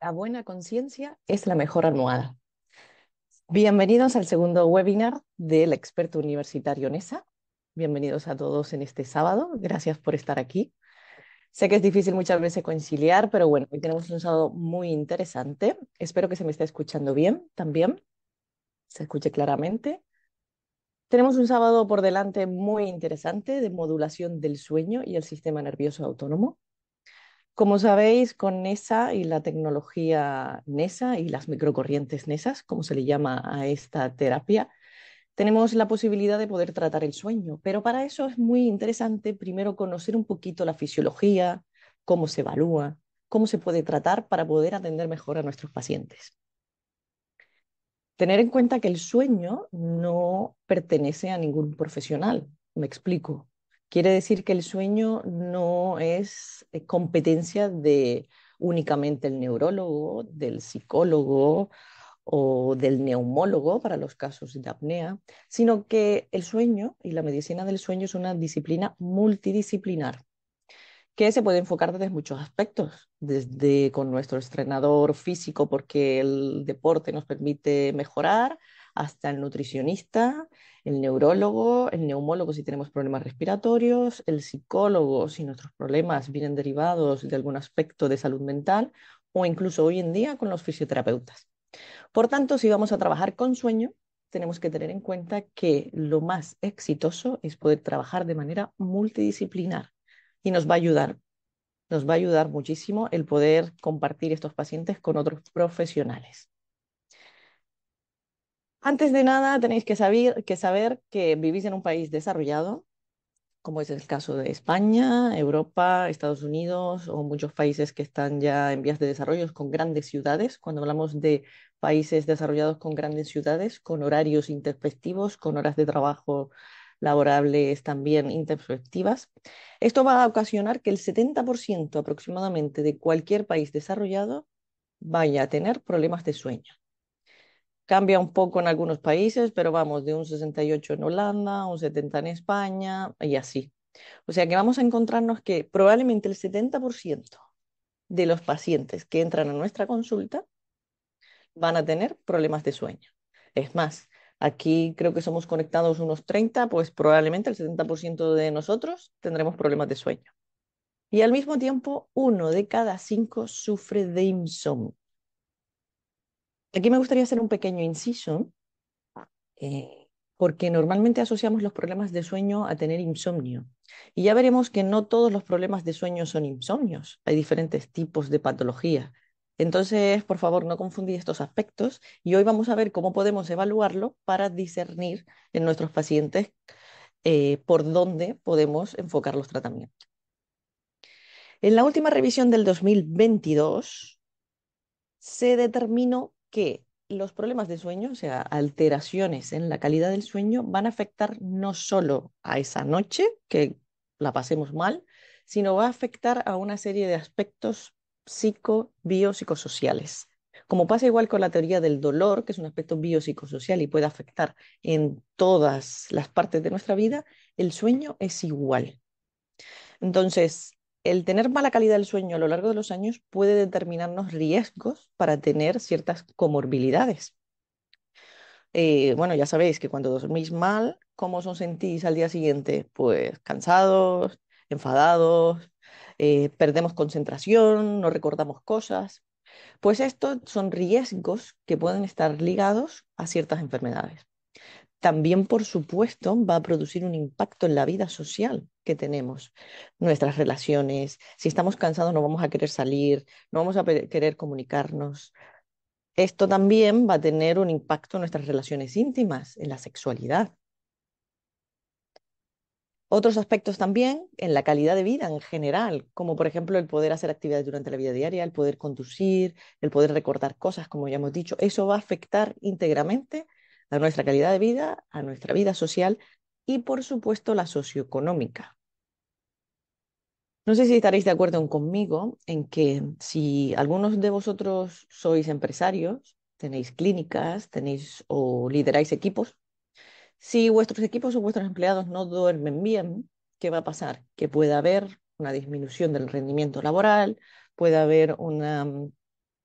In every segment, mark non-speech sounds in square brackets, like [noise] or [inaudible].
La buena conciencia es la mejor almohada. Bienvenidos al segundo webinar del experto universitario NESA. Bienvenidos a todos en este sábado. Gracias por estar aquí. Sé que es difícil muchas veces conciliar, pero bueno, hoy tenemos un sábado muy interesante. Espero que se me esté escuchando bien también. Se escuche claramente. Tenemos un sábado por delante muy interesante de modulación del sueño y el sistema nervioso autónomo. Como sabéis, con NESA y la tecnología NESA y las microcorrientes NESAS, como se le llama a esta terapia, tenemos la posibilidad de poder tratar el sueño. Pero para eso es muy interesante primero conocer un poquito la fisiología, cómo se evalúa, cómo se puede tratar para poder atender mejor a nuestros pacientes. Tener en cuenta que el sueño no pertenece a ningún profesional. Me explico. Quiere decir que el sueño no es eh, competencia de únicamente el neurólogo, del psicólogo o del neumólogo para los casos de apnea, sino que el sueño y la medicina del sueño es una disciplina multidisciplinar que se puede enfocar desde muchos aspectos, desde con nuestro entrenador físico porque el deporte nos permite mejorar, hasta el nutricionista, el neurólogo, el neumólogo si tenemos problemas respiratorios, el psicólogo si nuestros problemas vienen derivados de algún aspecto de salud mental o incluso hoy en día con los fisioterapeutas. Por tanto, si vamos a trabajar con sueño, tenemos que tener en cuenta que lo más exitoso es poder trabajar de manera multidisciplinar y nos va a ayudar, nos va a ayudar muchísimo el poder compartir estos pacientes con otros profesionales. Antes de nada, tenéis que saber, que vivís en un país desarrollado, como es el caso de España, Europa, Estados Unidos o muchos países que están ya en vías de desarrollo con grandes ciudades. Cuando hablamos de países desarrollados con grandes ciudades, con horarios interpestivos, con horas de trabajo laborables también interpestivas, esto va a ocasionar que el 70% aproximadamente de cualquier país desarrollado vaya a tener problemas de sueño. Cambia un poco en algunos países, pero vamos de un 68 en Holanda, un 70 en España y así. O sea que vamos a encontrarnos que probablemente el 70% de los pacientes que entran a nuestra consulta van a tener problemas de sueño. Es más, aquí creo que somos conectados unos 30, pues probablemente el 70% de nosotros tendremos problemas de sueño. Y al mismo tiempo, uno de cada cinco sufre de insomnio. Aquí me gustaría hacer un pequeño inciso, eh, porque normalmente asociamos los problemas de sueño a tener insomnio. Y ya veremos que no todos los problemas de sueño son insomnios, hay diferentes tipos de patología. Entonces, por favor, no confundir estos aspectos y hoy vamos a ver cómo podemos evaluarlo para discernir en nuestros pacientes eh, por dónde podemos enfocar los tratamientos. En la última revisión del 2022 se determinó que los problemas de sueño, o sea, alteraciones en la calidad del sueño, van a afectar no solo a esa noche, que la pasemos mal, sino va a afectar a una serie de aspectos psico, biopsicosociales. Como pasa igual con la teoría del dolor, que es un aspecto biopsicosocial y puede afectar en todas las partes de nuestra vida, el sueño es igual. Entonces, el tener mala calidad del sueño a lo largo de los años puede determinarnos riesgos para tener ciertas comorbilidades. Eh, bueno, ya sabéis que cuando dormís mal, ¿cómo os sentís al día siguiente? Pues cansados, enfadados, eh, perdemos concentración, no recordamos cosas. Pues estos son riesgos que pueden estar ligados a ciertas enfermedades también, por supuesto, va a producir un impacto en la vida social que tenemos, nuestras relaciones. Si estamos cansados no vamos a querer salir, no vamos a querer comunicarnos. Esto también va a tener un impacto en nuestras relaciones íntimas, en la sexualidad. Otros aspectos también en la calidad de vida en general, como por ejemplo el poder hacer actividades durante la vida diaria, el poder conducir, el poder recordar cosas, como ya hemos dicho, eso va a afectar íntegramente a nuestra calidad de vida, a nuestra vida social y, por supuesto, la socioeconómica. No sé si estaréis de acuerdo conmigo en que si algunos de vosotros sois empresarios, tenéis clínicas, tenéis o lideráis equipos, si vuestros equipos o vuestros empleados no duermen bien, ¿qué va a pasar? Que puede haber una disminución del rendimiento laboral, puede haber una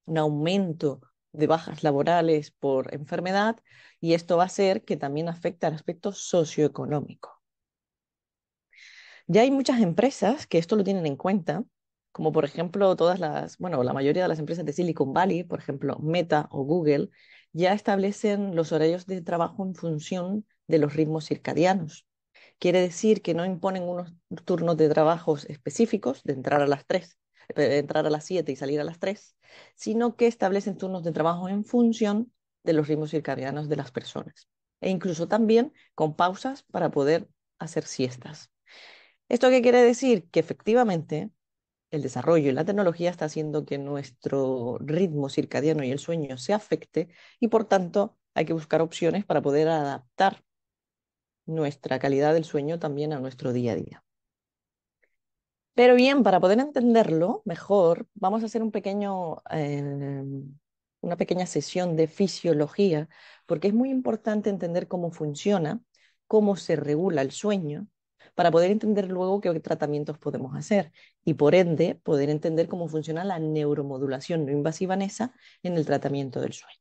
un aumento de bajas laborales por enfermedad y esto va a ser que también afecta al aspecto socioeconómico. Ya hay muchas empresas que esto lo tienen en cuenta, como por ejemplo todas las, bueno, la mayoría de las empresas de Silicon Valley, por ejemplo Meta o Google, ya establecen los horarios de trabajo en función de los ritmos circadianos. Quiere decir que no imponen unos turnos de trabajos específicos de entrar a las 3, de entrar a las 7 y salir a las 3, sino que establecen turnos de trabajo en función de los ritmos circadianos de las personas. E incluso también con pausas para poder hacer siestas. ¿Esto qué quiere decir? Que efectivamente el desarrollo y la tecnología está haciendo que nuestro ritmo circadiano y el sueño se afecte y por tanto hay que buscar opciones para poder adaptar nuestra calidad del sueño también a nuestro día a día. Pero bien, para poder entenderlo mejor, vamos a hacer em, una pequeña sesión de fisiología, porque es muy importante entender cómo funciona, cómo se regula el sueño, para poder entender luego qué tratamientos podemos hacer y por ende poder entender cómo funciona la neuromodulación no invasiva NESA en el tratamiento del sueño.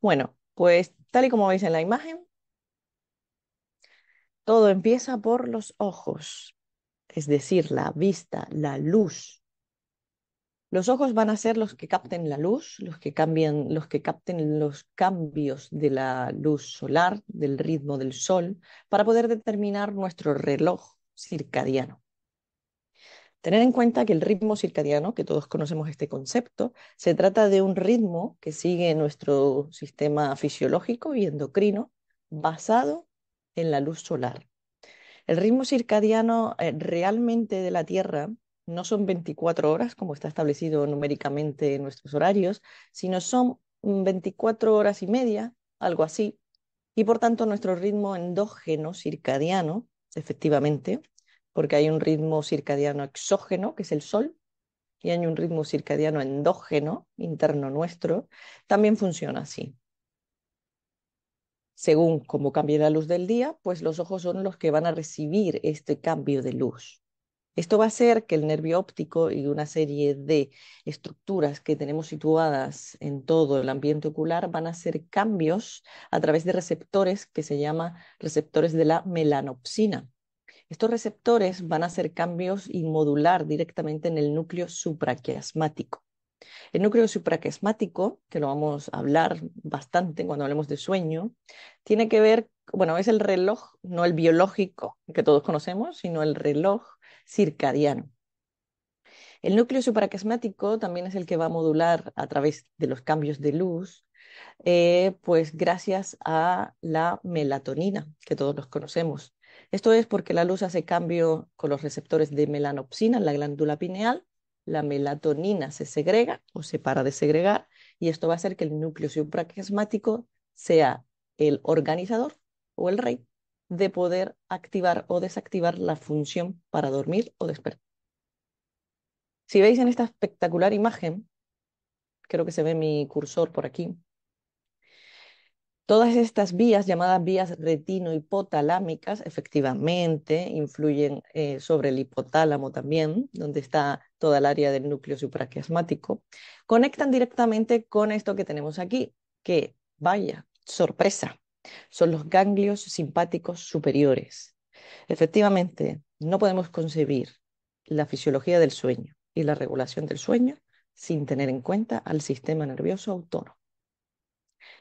Bueno, pues tal y como veis en la imagen, todo empieza por los ojos, es decir, la vista, la luz. Los ojos van a ser los que capten la luz, los que, cambien, los que capten los cambios de la luz solar, del ritmo del sol, para poder determinar nuestro reloj circadiano. Tener en cuenta que el ritmo circadiano, que todos conocemos este concepto, se trata de un ritmo que sigue nuestro sistema fisiológico y endocrino basado en la luz solar. El ritmo circadiano eh, realmente de la Tierra no son 24 horas, como está establecido numéricamente en nuestros horarios, sino son 24 horas y media, algo así. Y por tanto nuestro ritmo endógeno circadiano, efectivamente, porque hay un ritmo circadiano exógeno, que es el sol, y hay un ritmo circadiano endógeno, interno nuestro, también funciona así según cómo cambie la luz del día, pues los ojos son los que van a recibir este cambio de luz. Esto va a hacer que el nervio óptico y una serie de estructuras que tenemos situadas en todo el ambiente ocular van a hacer cambios a través de receptores que se llaman receptores de la melanopsina. Estos receptores van a hacer cambios y modular directamente en el núcleo supraquiasmático. El núcleo supraquiasmático, que lo vamos a hablar bastante cuando hablemos de sueño, tiene que ver, bueno, es el reloj, no el biológico que todos conocemos, sino el reloj circadiano. El núcleo supraquiasmático también es el que va a modular a través de los cambios de luz, eh, pues gracias a la melatonina, que todos los conocemos. Esto es porque la luz hace cambio con los receptores de melanopsina en la glándula pineal la melatonina se segrega o se para de segregar y esto va a hacer que el núcleo supraquiasmático sea el organizador o el rey de poder activar o desactivar la función para dormir o despertar. Si veis en esta espectacular imagen, creo que se ve mi cursor por aquí, Todas estas vías, llamadas vías retino-hipotalámicas, efectivamente influyen eh, sobre el hipotálamo también, donde está toda el área del núcleo supraquiasmático, conectan directamente con esto que tenemos aquí, que, vaya, sorpresa, son los ganglios simpáticos superiores. Efectivamente, no podemos concebir la fisiología del sueño y la regulación del sueño sin tener en cuenta al sistema nervioso autónomo.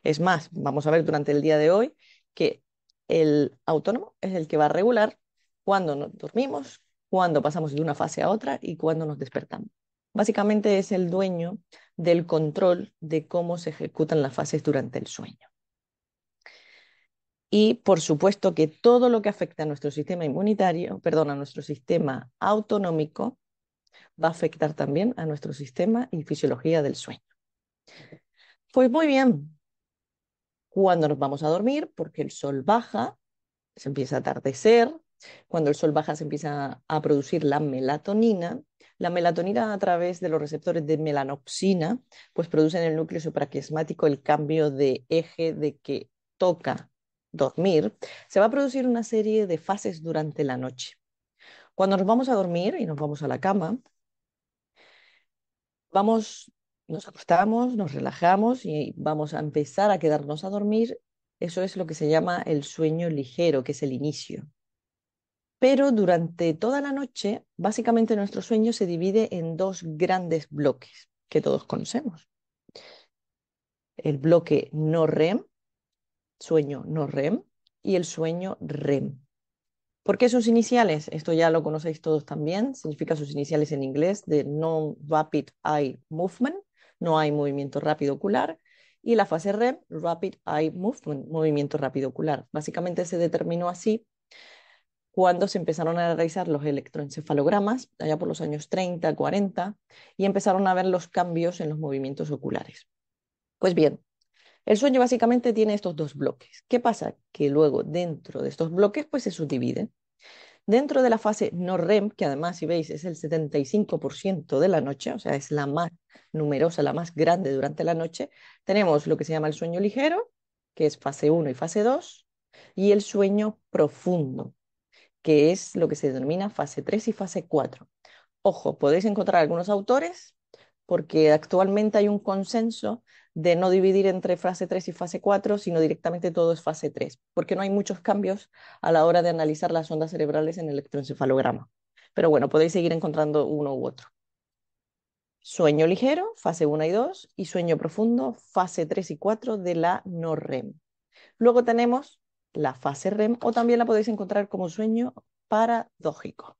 Es más, vamos a ver durante el día de hoy que el autónomo es el que va a regular cuándo nos dormimos, cuándo pasamos de una fase a otra y cuándo nos despertamos. Básicamente es el dueño del control de cómo se ejecutan las fases durante el sueño. Y por supuesto que todo lo que afecta a nuestro sistema inmunitario, perdón, a nuestro sistema autonómico, va a afectar también a nuestro sistema y fisiología del sueño. Pues muy bien, cuando nos vamos a dormir, porque el sol baja, se empieza a atardecer, cuando el sol baja se empieza a producir la melatonina. La melatonina a través de los receptores de melanopsina, pues produce en el núcleo supraquiasmático el cambio de eje de que toca dormir. Se va a producir una serie de fases durante la noche. Cuando nos vamos a dormir y nos vamos a la cama, vamos nos acostamos, nos relajamos y vamos a empezar a quedarnos a dormir. Eso es lo que se llama el sueño ligero, que es el inicio. Pero durante toda la noche, básicamente nuestro sueño se divide en dos grandes bloques que todos conocemos. El bloque no REM, sueño no REM, y el sueño REM. ¿Por qué sus iniciales? Esto ya lo conocéis todos también. Significa sus iniciales en inglés de Non-Rapid Eye Movement. No hay movimiento rápido ocular. Y la fase REM, Rapid Eye Movement, movimiento rápido ocular. Básicamente se determinó así cuando se empezaron a realizar los electroencefalogramas, allá por los años 30, 40, y empezaron a ver los cambios en los movimientos oculares. Pues bien, el sueño básicamente tiene estos dos bloques. ¿Qué pasa? Que luego dentro de estos bloques pues se subdivide. Dentro de la fase no REM, que además si veis es el 75% de la noche, o sea, es la más numerosa, la más grande durante la noche, tenemos lo que se llama el sueño ligero, que es fase 1 y fase 2, y el sueño profundo, que es lo que se denomina fase 3 y fase 4. Ojo, podéis encontrar algunos autores porque actualmente hay un consenso de no dividir entre fase 3 y fase 4, sino directamente todo es fase 3, porque no hay muchos cambios a la hora de analizar las ondas cerebrales en el electroencefalograma. Pero bueno, podéis seguir encontrando uno u otro. Sueño ligero, fase 1 y 2, y sueño profundo, fase 3 y 4 de la no REM. Luego tenemos la fase REM o también la podéis encontrar como sueño paradójico.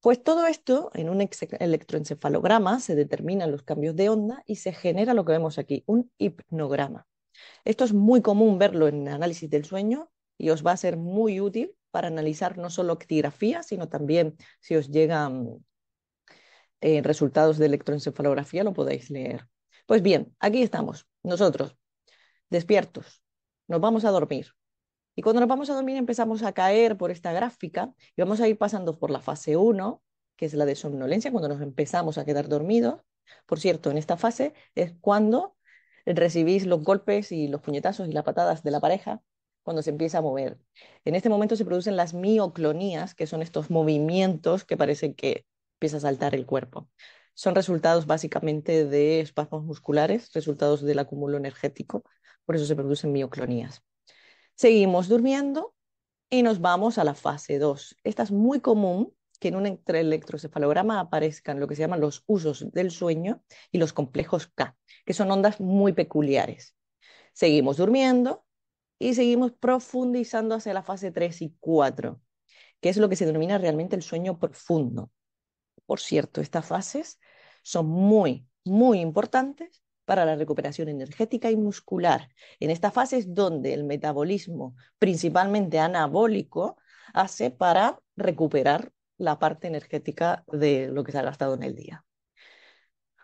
Pues todo esto en un electroencefalograma se determinan los cambios de onda y se genera lo que vemos aquí, un hipnograma. Esto es muy común verlo en análisis del sueño y os va a ser muy útil para analizar no solo actigrafía, sino también si os llegan eh, resultados de electroencefalografía, lo podéis leer. Pues bien, aquí estamos, nosotros, despiertos, nos vamos a dormir. Y cuando nos vamos a dormir empezamos a caer por esta gráfica y vamos a ir pasando por la fase 1, que es la de somnolencia, cuando nos empezamos a quedar dormidos. Por cierto, en esta fase es cuando recibís los golpes y los puñetazos y las patadas de la pareja cuando se empieza a mover. En este momento se producen las mioclonías, que son estos movimientos que parece que empieza a saltar el cuerpo. Son resultados básicamente de espasmos musculares, resultados del acúmulo energético, por eso se producen mioclonías. Seguimos durmiendo y nos vamos a la fase 2. Esta es muy común que en un electrocefalograma aparezcan lo que se llaman los usos del sueño y los complejos K, que son ondas muy peculiares. Seguimos durmiendo y seguimos profundizando hacia la fase 3 y 4, que es lo que se denomina realmente el sueño profundo. Por cierto, estas fases son muy, muy importantes para la recuperación energética y muscular. En esta fase es donde el metabolismo, principalmente anabólico, hace para recuperar la parte energética de lo que se ha gastado en el día.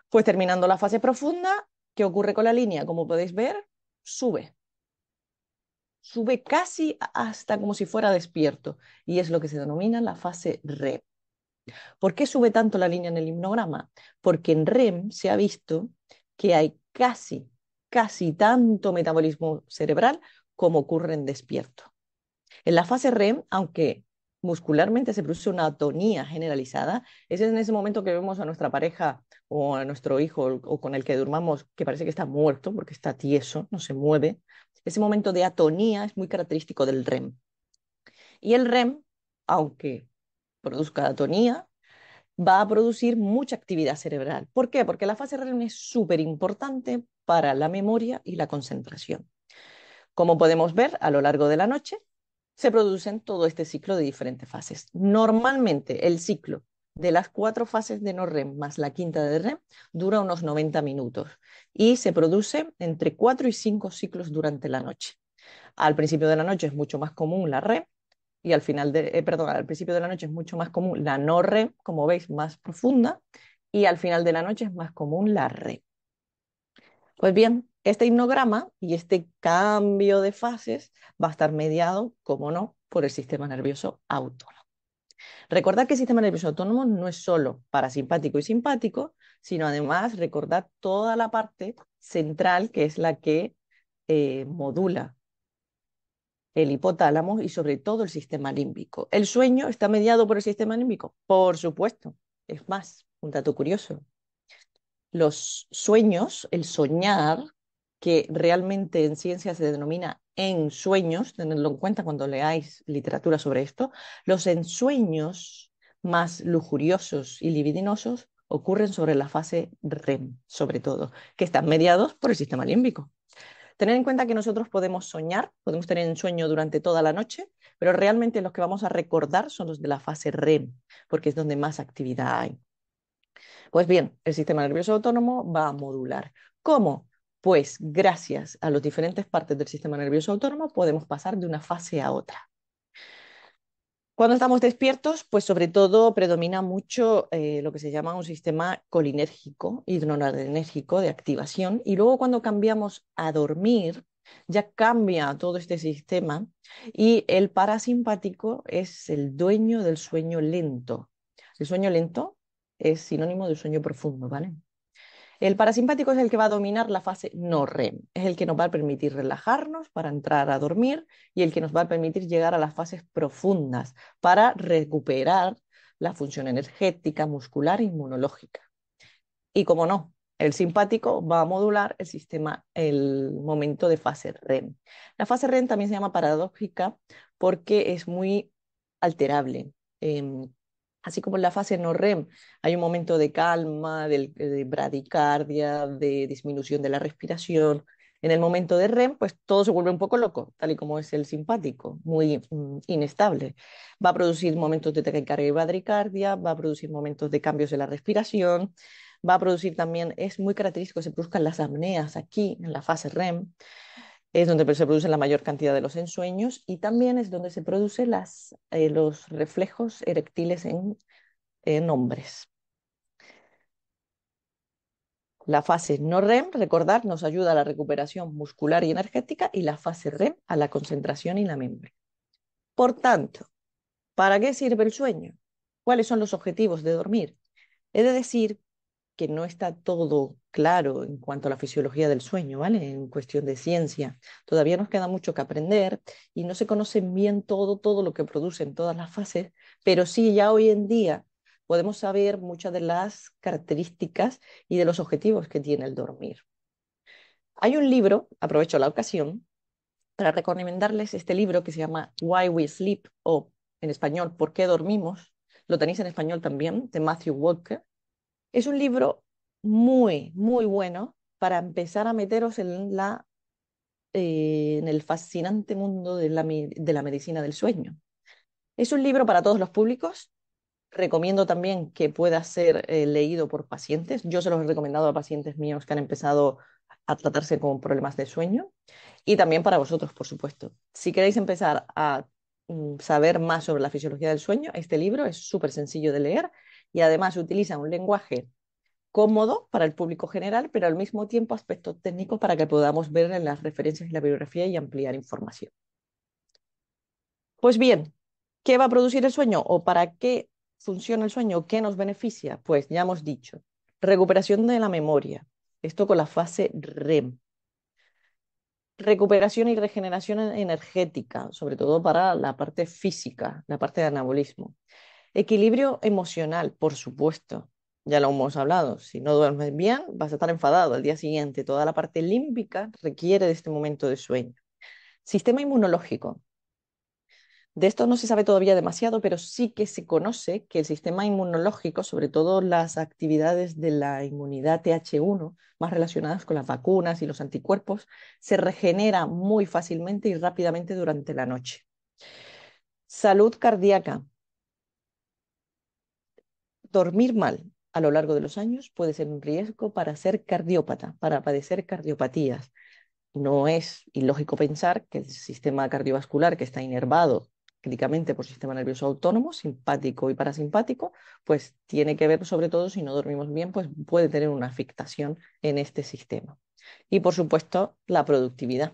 Pues terminando la fase profunda, ¿qué ocurre con la línea? Como podéis ver, sube. Sube casi hasta como si fuera despierto y es lo que se denomina la fase REM. ¿Por qué sube tanto la línea en el himnograma? Porque en REM se ha visto que hay casi, casi tanto metabolismo cerebral como ocurre en despierto. En la fase REM, aunque muscularmente se produce una atonía generalizada, es en ese momento que vemos a nuestra pareja o a nuestro hijo o con el que durmamos que parece que está muerto porque está tieso, no se mueve. Ese momento de atonía es muy característico del REM. Y el REM, aunque produzca atonía, va a producir mucha actividad cerebral. ¿Por qué? Porque la fase REM es súper importante para la memoria y la concentración. Como podemos ver, a lo largo de la noche se producen todo este ciclo de diferentes fases. Normalmente el ciclo de las cuatro fases de no REM más la quinta de REM dura unos 90 minutos y se produce entre cuatro y cinco ciclos durante la noche. Al principio de la noche es mucho más común la REM y al final de, eh, al principio de la noche es mucho más común la no REM, como veis, más profunda, y al final de la noche es más común la REM. Pues bien, este hipnograma y este cambio de fases va a estar mediado, como no, por el sistema nervioso autónomo. Recordad que el sistema nervioso autónomo no es solo parasimpático y simpático, sino además recordad toda la parte central que es la que eh, modula el hipotálamo y sobre todo el sistema límbico. ¿El sueño está mediado por el sistema límbico? Por supuesto. Es más, un dato curioso. los sueños, el soñar, que realmente en ciencia se denomina ensueños, tenedlo en cuenta cuando leáis literatura sobre esto, los ensueños más lujuriosos y libidinosos ocurren sobre la fase REM, sobre todo, que están mediados por el sistema límbico. Tener en cuenta que nosotros podemos soñar, podemos tener un sueño durante toda la noche, pero realmente los que vamos a recordar son los de la fase REM, porque es donde más actividad hay. Pues bien, el sistema nervioso autónomo va a modular. ¿Cómo? Pues gracias a las diferentes partes del sistema nervioso autónomo podemos pasar de una fase a otra. Cuando estamos despiertos, pues sobre todo predomina mucho eh, lo que se llama un sistema colinérgico y noradrenérgico de activación. Y luego cuando cambiamos a dormir, ya cambia todo este sistema y el parasimpático es el dueño del sueño lento. El sueño lento es sinónimo de sueño profundo, ¿vale? El parasimpático es el que va a dominar la fase no REM, es el que nos va a permitir relajarnos para entrar a dormir y el que nos va a permitir llegar a las fases profundas para recuperar la función energética, muscular e inmunológica. Y como no, el simpático va a modular el sistema, el momento de fase REM. La fase REM también se llama paradójica porque es muy alterable. Em, Así como en la fase no REM hay un momento de calma, de, bradicardia, de disminución de la respiración. En el momento de REM, pues todo se vuelve un poco loco, tal y como es el simpático, muy mm, inestable. Va a producir momentos de taquicardia y bradicardia, va a producir momentos de cambios de la respiración, va a producir también, es muy característico que se produzcan las apneas aquí en la fase REM es donde se produce la mayor cantidad de los ensueños y también es donde se producen eh, los reflejos erectiles en, hombres. La fase no REM, recordar, nos ayuda a la recuperación muscular y energética y la fase REM a la concentración y la memoria. Por tanto, ¿para qué sirve el sueño? ¿Cuáles son los objetivos de dormir? He de decir que no está todo claro en cuanto a la fisiología del sueño, ¿vale? En cuestión de ciencia. Todavía nos queda mucho que aprender y no se conoce bien todo, todo lo que produce en todas las fases, pero sí ya hoy en día podemos saber muchas de las características y de los objetivos que tiene el dormir. Hay un libro, aprovecho la ocasión, para recomendarles este libro que se llama Why We Sleep o en español ¿Por qué dormimos? Lo tenéis en español también, de Matthew Walker. Es un libro muy, muy bueno para empezar a meteros en, la, eh, en el fascinante mundo de la, de la medicina del sueño. Es un libro para todos los públicos. Recomiendo también que pueda ser eh, leído por pacientes. Yo se los he recomendado a pacientes míos que han empezado a tratarse con problemas de sueño y también para vosotros, por supuesto. Si queréis empezar a mm, saber más sobre la fisiología del sueño, este libro es súper sencillo de leer y además utiliza un lenguaje cómodo para el público general, pero al mismo tiempo aspectos técnicos para que podamos ver en las referencias y la bibliografía y ampliar información. Pues bien, ¿qué va a producir el sueño o para qué funciona el sueño? ¿Qué nos beneficia? Pues ya hemos dicho, recuperación de la memoria, esto con la fase REM. Recuperación y regeneración energética, sobre todo para la parte física, la parte de anabolismo. Equilibrio emocional, por supuesto. Ya lo hemos hablado. Si no duermes bien, vas a estar enfadado al día siguiente. Toda la parte límbica requiere de este momento de sueño. Sistema inmunológico. De esto no se sabe todavía demasiado, pero sí que se conoce que el sistema inmunológico, sobre todo las actividades de la inmunidad TH1, más relacionadas con las vacunas y los anticuerpos, se regenera muy fácilmente y rápidamente durante la noche. Salud cardíaca. Dormir mal a lo largo de los años puede ser un riesgo para ser cardiópata, para padecer cardiopatías. No es ilógico pensar que el sistema cardiovascular que está inervado clínicamente por sistema nervioso autónomo, simpático y parasimpático, pues tiene que ver sobre todo si no dormimos bien, pues puede tener una afectación en este sistema. Y por supuesto, la productividad,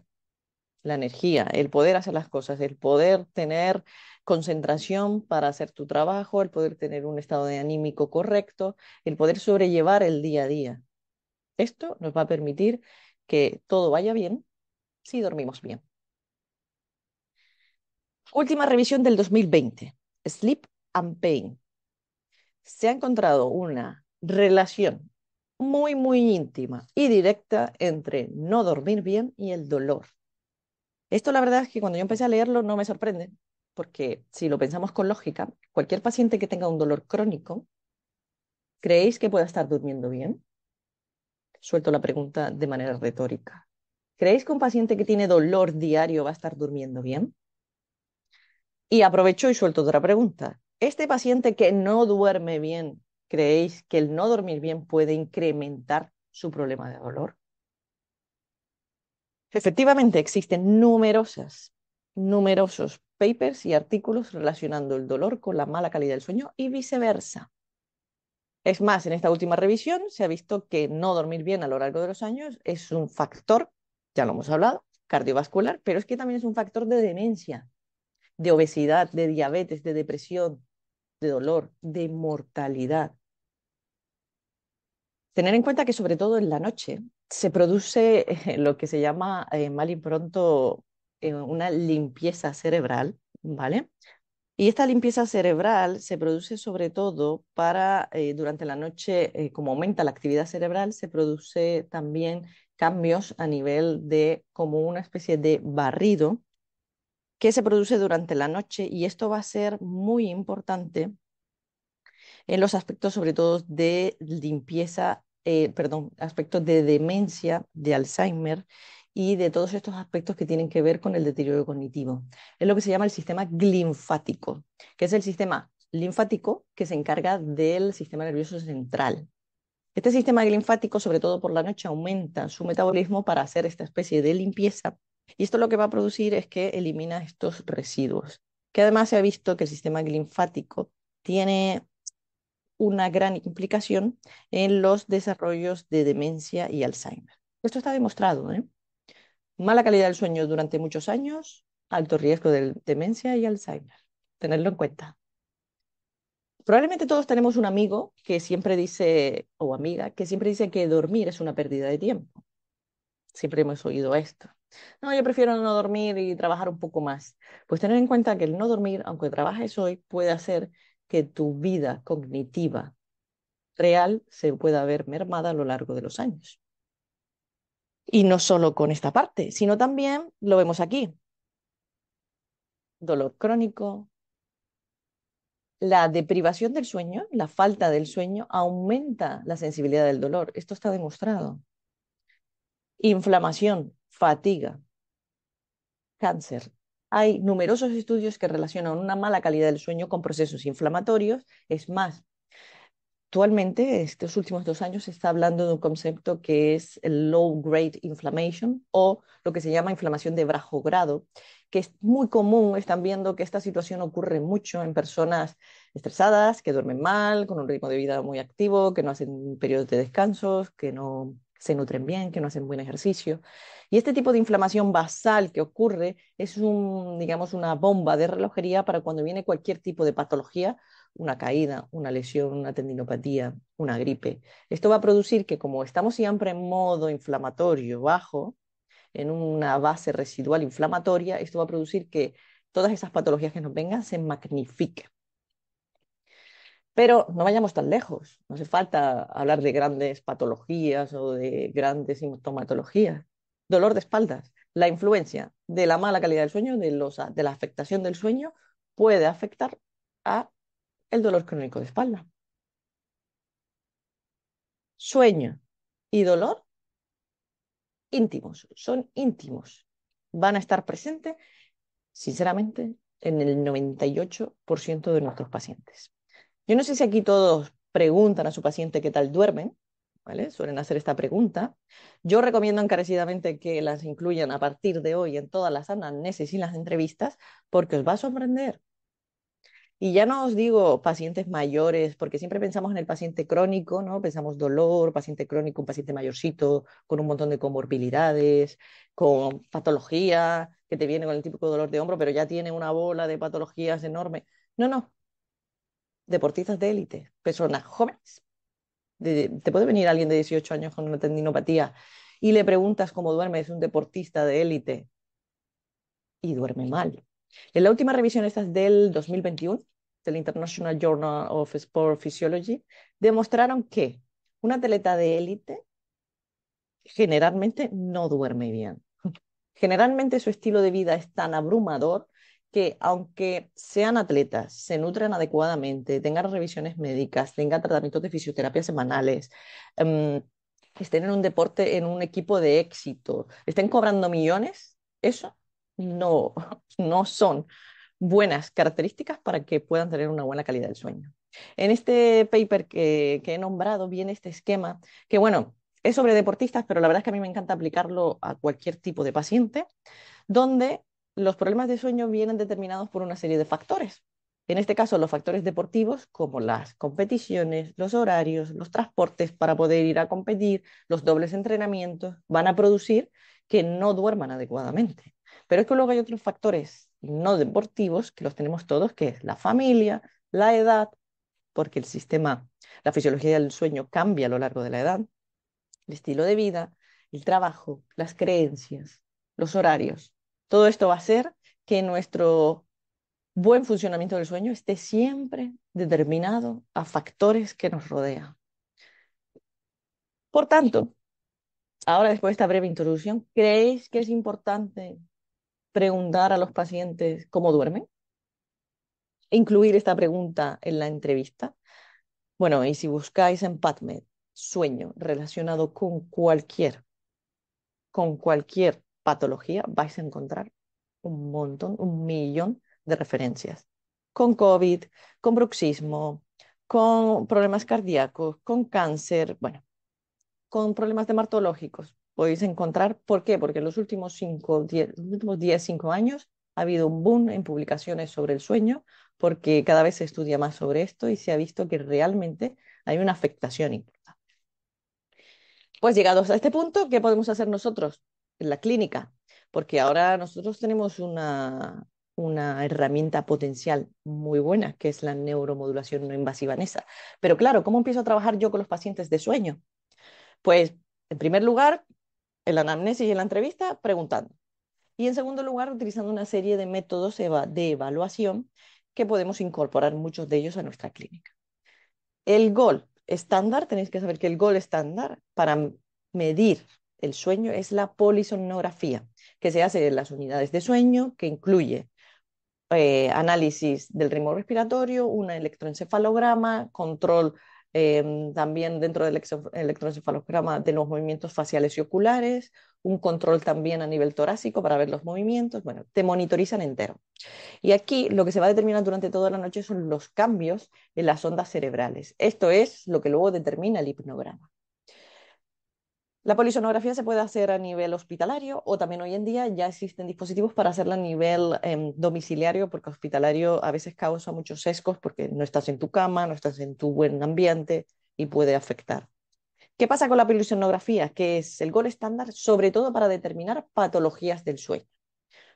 la energía, el poder hacer las cosas, el poder tener concentración para hacer tu trabajo, el poder tener un estado de anímico correcto, el poder sobrellevar el día a día. Esto nos va a permitir que todo vaya bien si dormimos bien. Última revisión del 2020. Sleep and Pain. Se ha encontrado una relación muy, muy íntima y directa entre no dormir bien y el dolor. Esto la verdad es que cuando yo empecé a leerlo no me sorprende, porque si lo pensamos con lógica, cualquier paciente que tenga un dolor crónico, ¿creéis que pueda estar durmiendo bien? Suelto la pregunta de manera retórica. ¿Creéis que un paciente que tiene dolor diario va a estar durmiendo bien? Y aprovecho y suelto otra pregunta. ¿Este paciente que no duerme bien ¿Creéis que el no dormir bien puede incrementar su problema de dolor? Efectivamente, existen numerosas, numerosos papers y artículos relacionando el dolor con la mala calidad del sueño y viceversa. Es más, en esta última revisión se ha visto que no dormir bien a lo largo de los años es un factor, ya lo hemos hablado, cardiovascular, pero es que también es un factor de demencia, de obesidad, de diabetes, de depresión, de dolor, de mortalidad. Tener en cuenta que sobre todo en la noche se produce [laughs] lo que se llama eh, mal y pronto eh, una limpieza cerebral, ¿vale? Y esta limpieza cerebral se produce sobre todo para, eh, durante la noche, como aumenta la actividad cerebral, se produce también cambios a nivel de como una especie de barrido que se produce durante la noche y esto va a ser muy importante en los aspectos sobre todo de limpieza, eh, perdón, aspectos de demencia, de Alzheimer y de todos estos aspectos que tienen que ver con el deterioro cognitivo. Es lo que se llama el sistema linfático, que es el sistema linfático que se encarga del sistema nervioso central. Este sistema linfático, sobre todo por la noche, aumenta su metabolismo para hacer esta especie de limpieza y esto lo que va a producir es que elimina estos residuos, que además se ha visto que el sistema linfático tiene una gran implicación en los desarrollos de demencia y Alzheimer. Esto está demostrado. ¿eh? Mala calidad del sueño durante muchos años, alto riesgo de demencia y Alzheimer. Tenerlo en cuenta. Probablemente todos tenemos un amigo que siempre dice, o amiga, que siempre dice que dormir es una pérdida de tiempo. Siempre hemos oído esto. No, yo prefiero no dormir y trabajar un poco más. Pues tener en cuenta que el no dormir, aunque trabajes hoy, puede hacer que tu vida cognitiva real se pueda ver mermada a lo largo de los años. Y no solo con esta parte, sino también lo vemos aquí. Dolor crónico. La deprivación del sueño, la falta del sueño, aumenta la sensibilidad del dolor. Esto está demostrado. Inflamación, fatiga, cáncer, hay numerosos estudios que relacionan una mala calidad del sueño con procesos inflamatorios. Es más, actualmente, estos últimos dos años, se está hablando de un concepto que es el low grade inflammation o lo que se llama inflamación de bajo grado, que es muy común. Están viendo que esta situación ocurre mucho en personas estresadas, que duermen mal, con un ritmo de vida muy activo, que no hacen periodos de descansos, que no se nutren bien, que no hacen buen ejercicio. Y este tipo de inflamación basal que ocurre es un, digamos, una bomba de relojería para cuando viene cualquier tipo de patología, una caída, una lesión, una tendinopatía, una gripe. Esto va a producir que como estamos siempre en modo inflamatorio bajo, en una base residual inflamatoria, esto va a producir que todas esas patologías que nos vengan se magnifiquen. Pero no vayamos tan lejos, no hace falta hablar de grandes patologías o de grandes sintomatologías dolor de espaldas. La influencia de la mala calidad del sueño, de, de la afectación del sueño, puede afectar a el dolor crónico de espalda. Sueño y dolor íntimos, son íntimos. Van a estar presentes, sinceramente, en el 98% de nuestros pacientes. Yo no sé si aquí todos preguntan a su paciente qué tal duermen, Suelen hacer esta pregunta. Yo recomiendo encarecidamente que las incluyan a partir de hoy en todas las anamnesis y las entrevistas porque os va a sorprender. Y ya no os digo pacientes mayores, porque siempre pensamos en el paciente crónico, ¿no? Pensamos dolor, paciente crónico, un paciente mayorcito, con un montón de comorbilidades, con patología, que te viene con el típico dolor de hombro, pero ya tiene una bola de patologías enorme. No, no. Deportistas de élite, personas jóvenes, te puede venir alguien de 18 años con una tendinopatía y le preguntas cómo duerme, es un deportista de élite y duerme mal. En la última revisión, esta es del 2021, del International Journal of Sport Physiology, demostraron que Un atleta de élite generalmente no duerme bien. Generalmente su estilo de vida es tan abrumador que aunque sean atletas, se nutran adecuadamente, tengan revisiones médicas, tengan tratamientos de fisioterapia semanales, em, estén en un deporte, en un equipo de éxito, estén cobrando millones, eso no, [laughs] no son buenas características para que puedan tener una buena calidad del sueño. En este paper que, que he nombrado viene este esquema que, bueno, es sobre deportistas, pero la verdad es que a mí me encanta aplicarlo a cualquier tipo de paciente, donde los problemas de sueño vienen determinados por una serie de factores. En este caso, los factores deportivos, como las competiciones, los horarios, los transportes para poder ir a competir, los dobles entrenamientos, van a producir que no duerman adecuadamente. Pero es que luego hay otros factores no deportivos que los tenemos todos, que es la familia, la edad, porque el sistema, la fisiología del sueño cambia a lo largo de la edad, el estilo de vida, el trabajo, las creencias, los horarios. Todo esto va a hacer que nuestro buen funcionamiento del sueño esté siempre determinado a factores que nos rodean. Por tanto, ahora después de esta breve introducción, ¿creéis que es importante preguntar a los pacientes cómo duermen? Incluir esta pregunta en la entrevista. Bueno, y si buscáis en PubMed sueño relacionado con cualquier, con cualquier patología, vais a encontrar un montón, un millón de referencias. Con COVID, con bruxismo, con problemas cardíacos, con cáncer, bueno, con problemas dermatológicos. Podéis encontrar, ¿por qué? Porque en los últimos 5, 10, los últimos 10, 5 años ha habido un boom en publicaciones sobre el sueño, porque cada vez se estudia más sobre esto y se ha visto que realmente hay una afectación importante. Pues llegados a este punto, ¿qué podemos hacer nosotros en la clínica? Porque ahora nosotros tenemos una, una herramienta potencial muy buena, que es la neuromodulación no invasiva NESA. Pero claro, ¿cómo empiezo a trabajar yo con los pacientes de sueño? Pues, en primer lugar, en la anamnesis y la entrevista, preguntando. Y en segundo lugar, utilizando una serie de métodos de evaluación que podemos incorporar muchos de ellos a nuestra clínica. El GOL estándar, tenéis que saber que el GOL estándar para medir el sueño es la polisomnografía, que se hace en las unidades de sueño, que incluye eh, análisis del ritmo respiratorio, un electroencefalograma, control em, también dentro del electroencefalograma de los movimientos faciales y oculares, un control también a nivel torácico para ver los movimientos, bueno, te monitorizan entero. Y aquí lo que se va a determinar durante toda la noche son los cambios en las ondas cerebrales. Esto es lo que luego determina el hipnograma. La polisonografía se puede hacer a nivel hospitalario o también hoy en día ya existen dispositivos para hacerla a nivel em, domiciliario porque hospitalario a veces causa muchos sesgos porque no estás en tu cama, no estás en tu buen ambiente y puede afectar. ¿Qué pasa con la polisonografía? Que es el gol estándar sobre todo para determinar patologías del sueño.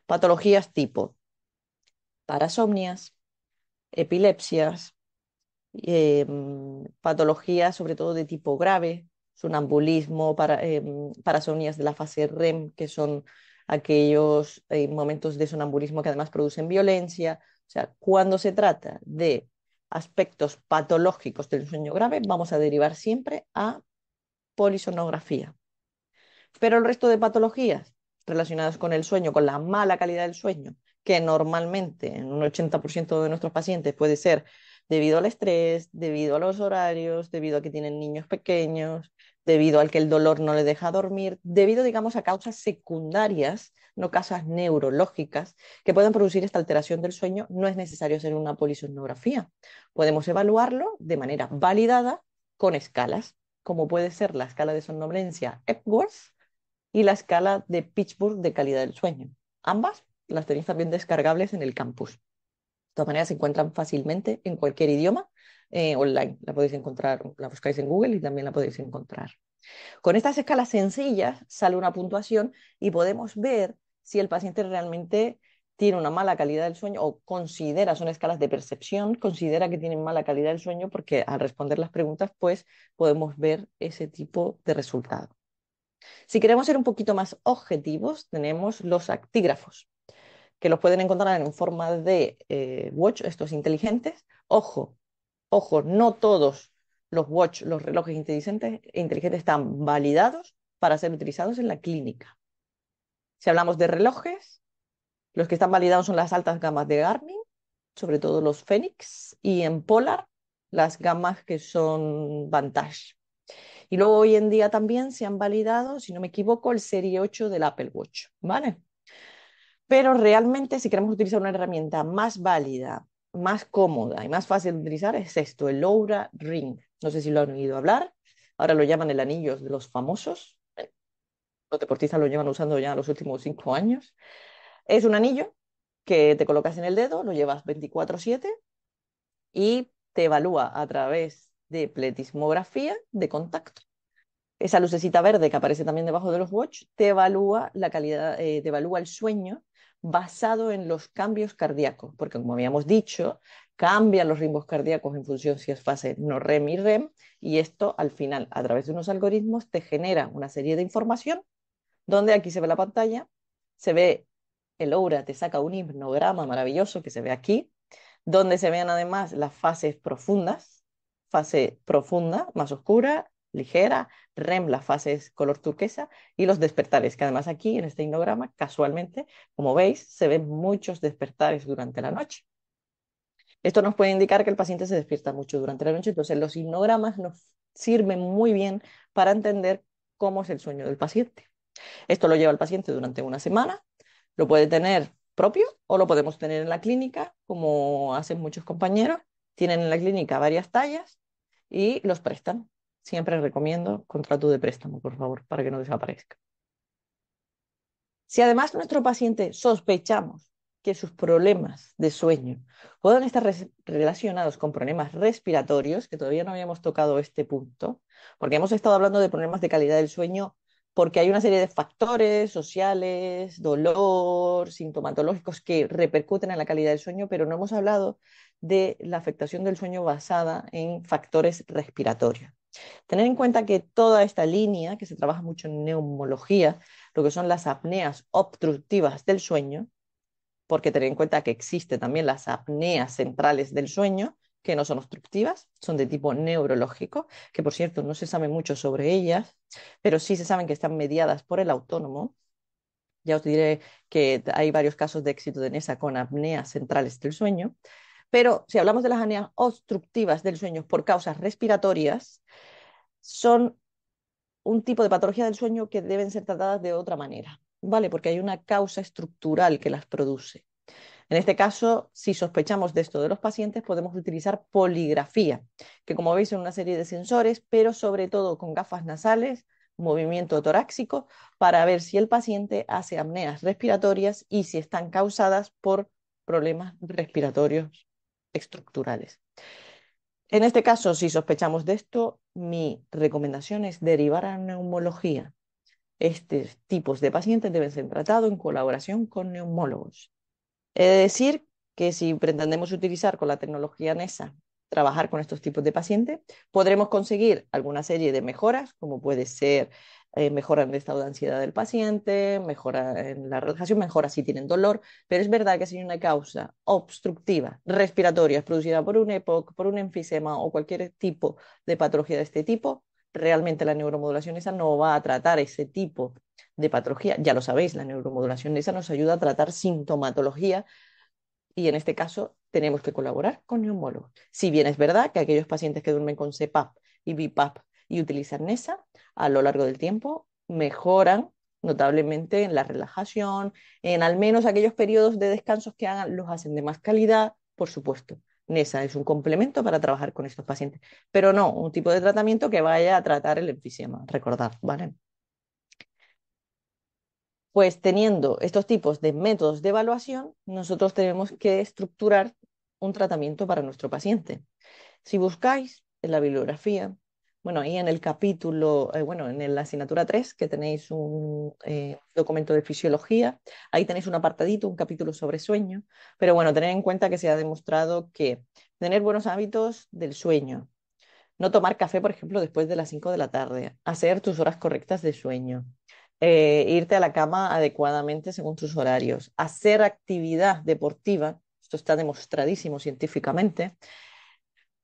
Patologías tipo parasomnias, epilepsias, em, patologías sobre todo de tipo grave, sonambulismo, para, eh, parasomnias de la fase REM, que son aquellos eh, momentos de sonambulismo que además producen violencia. O sea, cuando se trata de aspectos patológicos del sueño grave, vamos a derivar siempre a polisonografía. Pero el resto de patologías relacionadas con el sueño, con la mala calidad del sueño, que normalmente en un 80% de nuestros pacientes puede ser debido al estrés, debido a los horarios, debido a que tienen niños pequeños, debido al que el dolor no le deja dormir, debido, digamos, a causas secundarias, no causas neurológicas, que pueden producir esta alteración del sueño, no es necesario hacer una polisomnografía. Podemos evaluarlo de manera validada con escalas, como puede ser la escala de somnolencia Epworth y la escala de Pittsburgh de calidad del sueño. Ambas las tenéis también descargables en el campus todas maneras se encuentran fácilmente en cualquier idioma eh, online. La podéis encontrar, la buscáis en Google y también la podéis encontrar. Con estas escalas sencillas sale una puntuación y podemos ver si el paciente realmente tiene una mala calidad del sueño o considera, son escalas de percepción, considera que tienen mala calidad del sueño porque al responder las preguntas pues podemos ver ese tipo de resultado. Si queremos ser un poquito más objetivos, tenemos los actígrafos que los pueden encontrar en forma de eh, watch, estos inteligentes. Ojo, ojo, no todos los watch, los relojes inteligentes, inteligentes están validados para ser utilizados en la clínica. Si hablamos de relojes, los que están validados son las altas gamas de Garmin, sobre todo los Fenix, y en Polar las gamas que son Vantage. Y luego hoy en día también se han validado, si no me equivoco, el Serie 8 del Apple Watch, ¿vale? Pero realmente si queremos utilizar una herramienta más válida, más cómoda y más fácil de utilizar es esto, el Oura Ring. No sé si lo han oído hablar, ahora lo llaman el anillo de los famosos. Los deportistas lo llevan usando ya los últimos cinco años. Es un anillo que te colocas en el dedo, lo llevas 24/7 y te evalúa a través de pletismografía de contacto. Esa lucecita verde que aparece también debajo de los watch te evalúa la calidad, eh, te evalúa el sueño basado en los cambios cardíacos, porque como habíamos dicho, cambian los ritmos cardíacos en función si es fase no REM y REM, y esto al final, a través de unos algoritmos, te genera una serie de información, donde aquí se ve la pantalla, se ve el aura, te saca un hipnograma maravilloso que se ve aquí, donde se vean además las fases profundas, fase profunda, más oscura, ligera, REM, la fase es color turquesa, y los despertares, que además aquí en este hipnograma, casualmente, como veis, se ven muchos despertares durante la noche. Esto nos puede indicar que el paciente se despierta mucho durante la noche, entonces los hipnogramas nos sirven muy bien para entender cómo es el sueño del paciente. Esto lo lleva el paciente durante una semana, lo puede tener propio o lo podemos tener en la clínica, como hacen muchos compañeros. Tienen en la clínica varias tallas y los prestan. Siempre recomiendo contrato de préstamo, por favor, para que no desaparezca. Si además nuestro paciente sospechamos que sus problemas de sueño puedan estar relacionados con problemas respiratorios, que todavía no habíamos tocado este punto, porque hemos estado hablando de problemas de calidad del sueño porque hay una serie de factores sociales, dolor, sintomatológicos que repercuten en la calidad del sueño, pero no hemos hablado de la afectación del sueño basada en factores respiratorios. Tener en cuenta que toda esta línea, que se trabaja mucho en neumología, lo que son las apneas obstructivas del sueño, porque tener en cuenta que existen también las apneas centrales del sueño, que no son obstructivas, son de tipo neurológico, que por cierto no se sabe mucho sobre ellas, pero sí se saben que están mediadas por el autónomo. Ya os diré que hay varios casos de éxito de NESA con apneas centrales del sueño. Pero si hablamos de las apneas obstructivas del sueño por causas respiratorias, son un tipo de patología del sueño que deben ser tratadas de otra manera, ¿vale? Porque hay una causa estructural que las produce. En este caso, si sospechamos de esto de los pacientes, podemos utilizar poligrafía, que como veis son una serie de sensores, pero sobre todo con gafas nasales, movimiento torácico, para ver si el paciente hace apneas respiratorias y si están causadas por problemas respiratorios estructurales. En este caso, si sospechamos de esto, mi recomendación es derivar a neumología. Estos tipos de pacientes deben ser tratados en colaboración con neumólogos. He de decir que si pretendemos utilizar con la tecnología NESA trabajar con estos tipos de pacientes, podremos conseguir alguna serie de mejoras, como puede ser eh, mejora el estado de ansiedad del paciente, mejora en la relajación, mejora si tienen dolor, pero es verdad que si hay una causa obstructiva respiratoria producida por un EPOC, por un enfisema o cualquier tipo de patología de este tipo, realmente la neuromodulación esa no va a tratar ese tipo de patología. Ya lo sabéis, la neuromodulación esa nos ayuda a tratar sintomatología y en este caso tenemos que colaborar con neumólogos. Si bien es verdad que aquellos pacientes que duermen con CPAP y BIPAP y utilizan NESA, a lo largo del tiempo mejoran notablemente en la relajación, en al menos aquellos periodos de descansos que hagan, los hacen de más calidad, por supuesto. NESA es un complemento para trabajar con estos pacientes, pero no un tipo de tratamiento que vaya a tratar el enfisema, recordad, ¿vale? Pues teniendo estos tipos de métodos de evaluación, nosotros tenemos que estructurar un tratamiento para nuestro paciente. Si buscáis en la bibliografía, bueno, ahí en el capítulo, eh, bueno, en la asignatura 3, que tenéis un eh, documento de fisiología, ahí tenéis un apartadito, un capítulo sobre sueño, pero bueno, tened en cuenta que se ha demostrado que tener buenos hábitos del sueño, no tomar café, por ejemplo, después de las 5 de la tarde, hacer tus horas correctas de sueño, eh, irte a la cama adecuadamente según tus horarios, hacer actividad deportiva, esto está demostradísimo científicamente,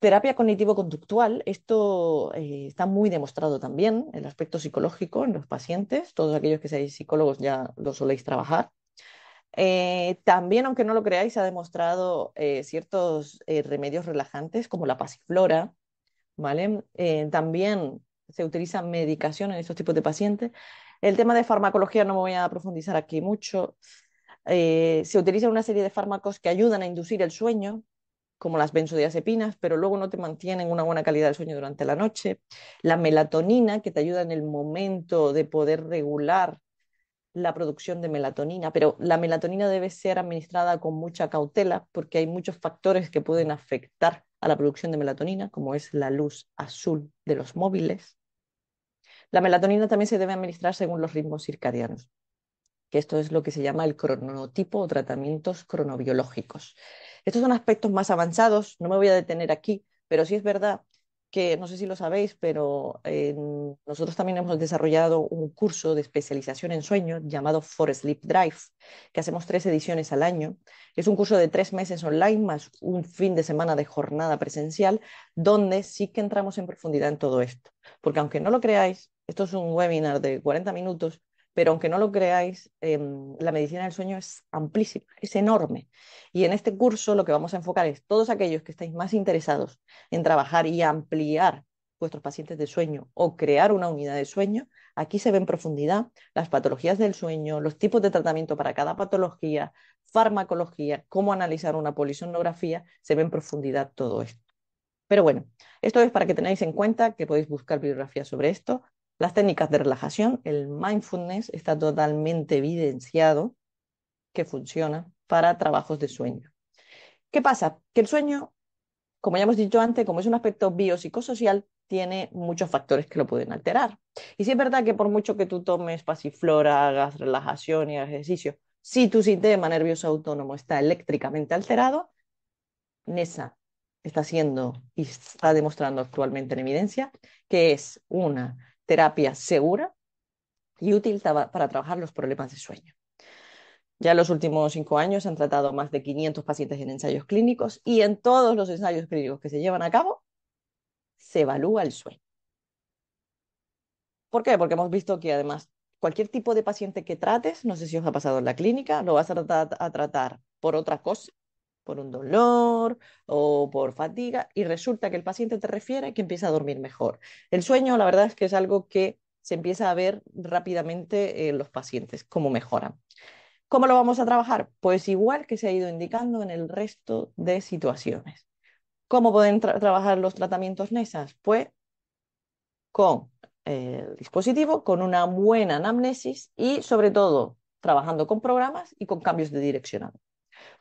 Terapia cognitivo-conductual, esto eh, está muy demostrado también, el aspecto psicológico en los pacientes, todos aquellos que seáis psicólogos ya lo soléis trabajar. Eh, también, aunque no lo creáis, se ha demostrado eh, ciertos remedios relajantes como la pasiflora, ¿vale? también se utiliza medicación en estos tipos de pacientes. El tema de farmacología no me voy a profundizar aquí mucho. se utilizan una serie de fármacos que ayudan a inducir el sueño, como las benzodiazepinas, pero luego no te mantienen una buena calidad del sueño durante la noche. La melatonina, que te ayuda en el momento de poder regular la producción de melatonina, pero la melatonina debe ser administrada con mucha cautela porque hay muchos factores que pueden afectar a la producción de melatonina, como es la luz azul de los móviles. La melatonina también se debe administrar según los ritmos circadianos, que esto es lo que se llama el cronotipo o tratamientos cronobiológicos. Estos son aspectos más avanzados, no me voy a detener aquí, pero sí es verdad que, no sé si lo sabéis, pero nosotros también hemos desarrollado un curso de especialización en sueño llamado For Sleep Drive, que hacemos tres ediciones al año. Es un curso de tres meses online más un fin de semana de jornada presencial, donde sí que entramos en profundidad en todo esto. Porque aunque no lo creáis, esto es un webinar de 40 minutos, pero aunque no lo creáis, em, la medicina del sueño es amplísima, es enorme. Y en este curso lo que vamos a enfocar es todos aquellos que estáis más interesados en trabajar y ampliar vuestros pacientes de sueño o crear una unidad de sueño, aquí se ve en profundidad las patologías del sueño, los tipos de tratamiento para cada patología, farmacología, cómo analizar una polisonografía, se ve en profundidad todo esto. Pero bueno, esto es para que tengáis en cuenta que podéis buscar bibliografía sobre esto, las técnicas de relajación, el mindfulness está totalmente evidenciado que funciona para trabajos de sueño. ¿Qué pasa? Que el sueño, como ya hemos dicho antes, como es un aspecto biopsicosocial, tiene muchos factores que lo pueden alterar. Y sí es verdad que por mucho que tú tomes pasiflora, hagas relajación y ejercicio, si tu sistema nervioso autónomo está eléctricamente alterado, NESA está siendo y está demostrando actualmente en evidencia que es una terapia segura y útil para trabajar los problemas de sueño. Ya en los últimos cinco años han tratado más de 500 pacientes en ensayos clínicos y en todos los ensayos clínicos que se llevan a cabo se evalúa el sueño. ¿Por qué? Porque hemos visto que además cualquier tipo de paciente que trates, no sé si os ha pasado en la clínica, lo vas a tratar por otra cosa, por un dolor o por fatiga, y resulta que el paciente te refiere que empieza a dormir mejor. El sueño, la verdad es que es algo que se empieza a ver rápidamente en los pacientes, cómo mejoran. ¿Cómo lo vamos a trabajar? Pues igual que se ha ido indicando en el resto de situaciones. ¿Cómo pueden trabajar los tratamientos NESAS? Pues con el dispositivo, con una buena anamnesis y sobre todo trabajando con programas y con cambios de direccionado.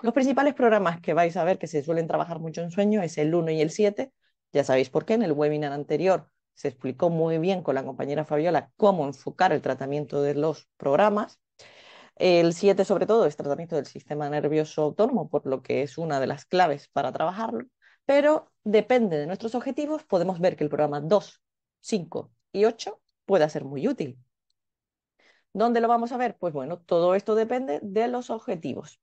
Los principales programas que vais a ver que se suelen trabajar mucho en sueño es el 1 y el 7. Ya sabéis por qué, en el webinar anterior se explicó muy bien con la compañera Fabiola cómo enfocar el tratamiento de los programas. El 7 sobre todo es tratamiento del sistema nervioso autónomo, por lo que es una de las claves para trabajarlo, pero depende de nuestros objetivos, podemos ver que el programa 2, 5 y 8 puede ser muy útil. ¿Dónde lo vamos a ver? Pues bueno, todo esto depende de los objetivos.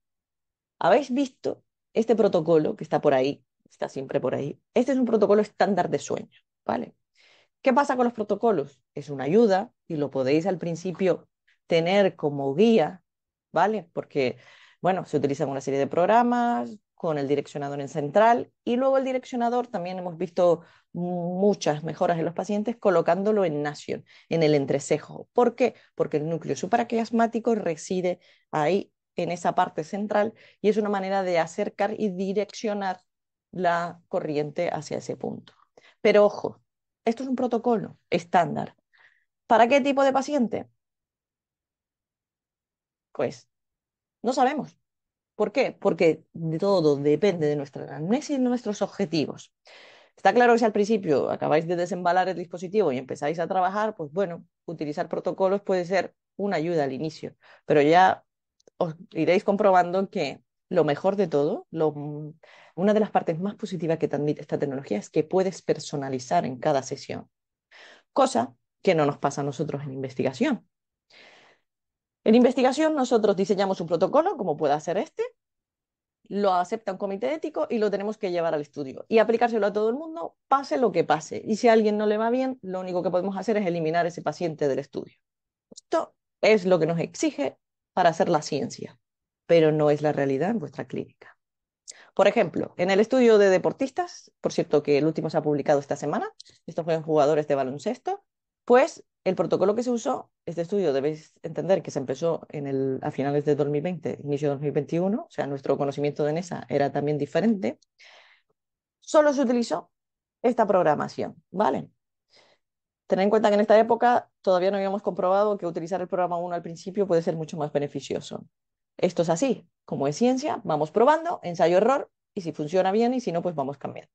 ¿Habéis visto este protocolo que está por ahí? Está siempre por ahí. Este es un protocolo estándar de sueño, ¿vale? ¿Qué pasa con los protocolos? Es una ayuda y lo podéis al principio tener como guía, ¿vale? Porque, bueno, se utilizan una serie de programas con el direccionador en central y luego el direccionador también hemos visto muchas mejoras en los pacientes colocándolo en nación, en el entrecejo. ¿Por qué? Porque el núcleo supraquiasmático reside ahí en esa parte central y es una manera de acercar y direccionar la corriente hacia ese punto. Pero ojo, esto es un protocolo estándar. ¿Para qué tipo de paciente? Pues no sabemos. ¿Por qué? Porque todo depende de nuestra amnesia y de nuestros objetivos. Está claro que si al principio acabáis de desembalar el dispositivo y empezáis a trabajar, pues bueno, utilizar protocolos puede ser una ayuda al inicio, pero ya os iréis comprobando que lo mejor de todo, una de las partes más positivas que transmite esta tecnología es que puedes personalizar en cada sesión, cosa que no nos pasa a nosotros en investigación. En investigación nosotros diseñamos un protocolo, como pueda ser este, lo acepta un comité ético y lo tenemos que llevar al estudio y aplicárselo a todo el mundo, pase lo que pase. Y si a alguien no le va bien, lo único que podemos hacer es eliminar ese paciente del estudio. Esto es lo que nos exige para hacer la ciencia, pero no es la realidad en vuestra clínica. Por ejemplo, en el estudio de deportistas, por cierto que el último se ha publicado esta semana, estos fueron jugadores de baloncesto, pues el protocolo que se usó, este estudio debéis entender que se empezó en el, a finales de 2020, inicio de 2021, o sea, nuestro conocimiento de NESA era también diferente, solo se utilizó esta programación, ¿vale? Tener en cuenta que en esta época todavía no habíamos comprobado que utilizar el programa 1 al principio puede ser mucho más beneficioso. Esto es así, como es ciencia, vamos probando, ensayo-error, y si funciona bien y si no, pues vamos cambiando.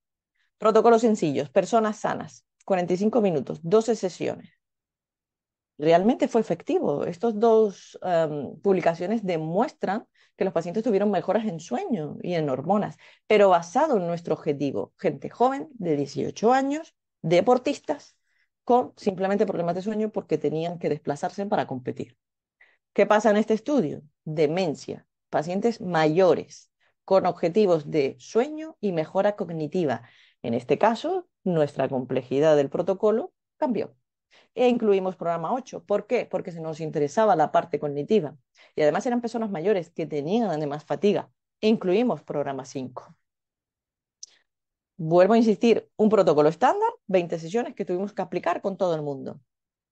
Protocolos sencillos, personas sanas, 45 minutos, 12 sesiones. Realmente fue efectivo. Estas dos em, publicaciones demuestran que los pacientes tuvieron mejoras en sueño y en hormonas, pero basado en nuestro objetivo, gente joven de 18 años, deportistas, con simplemente problemas de sueño porque tenían que desplazarse para competir. ¿Qué pasa en este estudio? Demencia, pacientes mayores con objetivos de sueño y mejora cognitiva. En este caso, nuestra complejidad del protocolo cambió. E incluimos programa 8. ¿Por qué? Porque se nos interesaba la parte cognitiva. Y además eran personas mayores que tenían además fatiga. incluimos programa 5. Vuelvo a insistir, un protocolo estándar, 20 sesiones que tuvimos que aplicar con todo el mundo.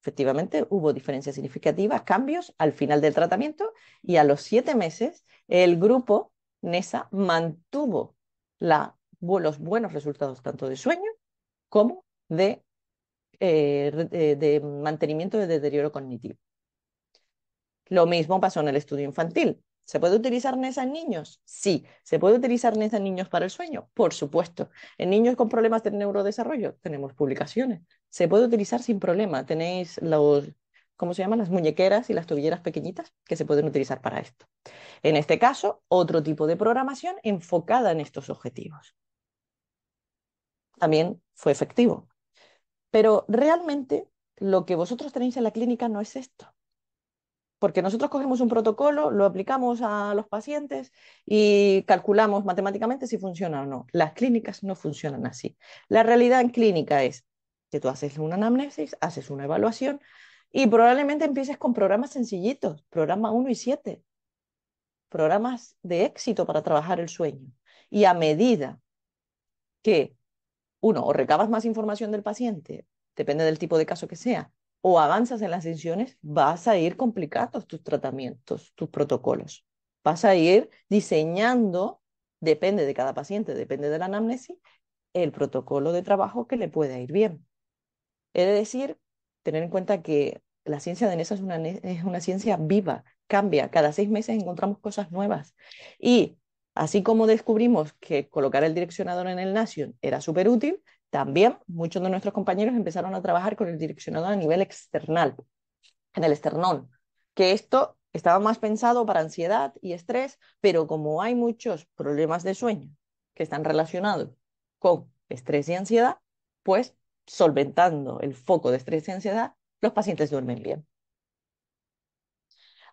Efectivamente, hubo diferencias significativas, cambios al final del tratamiento y a los siete meses el grupo NESA mantuvo los buenos resultados tanto de sueño como de, eh, de mantenimiento de deterioro cognitivo. Lo mismo pasó en el estudio infantil. ¿Se puede utilizar NESA en niños? Sí. ¿Se puede utilizar NESA en niños para el sueño? Por supuesto. En niños con problemas de neurodesarrollo tenemos publicaciones. Se puede utilizar sin problema. Tenéis los, ¿cómo se llaman? Las muñequeras y las tobilleras pequeñitas que se pueden utilizar para esto. En este caso, otro tipo de programación enfocada en estos objetivos. También fue efectivo. Pero realmente lo que vosotros tenéis en la clínica no es esto porque nosotros cogemos un protocolo, lo aplicamos a los pacientes y calculamos matemáticamente si funciona o no. Las clínicas no funcionan así. La realidad en clínica es que tú haces una anamnesis, haces una evaluación y probablemente empieces con programas sencillitos, programa 1 y 7, programas de éxito para trabajar el sueño. Y a medida que, uno, o recabas más información del paciente, depende del tipo de caso que sea, o avanzas en las sesiones, vas a ir complicando tus tratamientos, tus protocolos. Vas a ir diseñando, depende de cada paciente, depende de la anamnesis, el protocolo de trabajo que le pueda ir bien. He de decir, tener en cuenta que la ciencia de NESA es una, es una ciencia viva, cambia, cada seis meses encontramos cosas nuevas. Y así como descubrimos que colocar el direccionador en el Nation era súper útil, también muchos de nuestros compañeros empezaron a trabajar con el direccionador a nivel external, en el esternón, que esto estaba más pensado para ansiedad y estrés, pero como hay muchos problemas de sueño que están relacionados con estrés y ansiedad, pues solventando el foco de estrés y ansiedad, los pacientes duermen bien.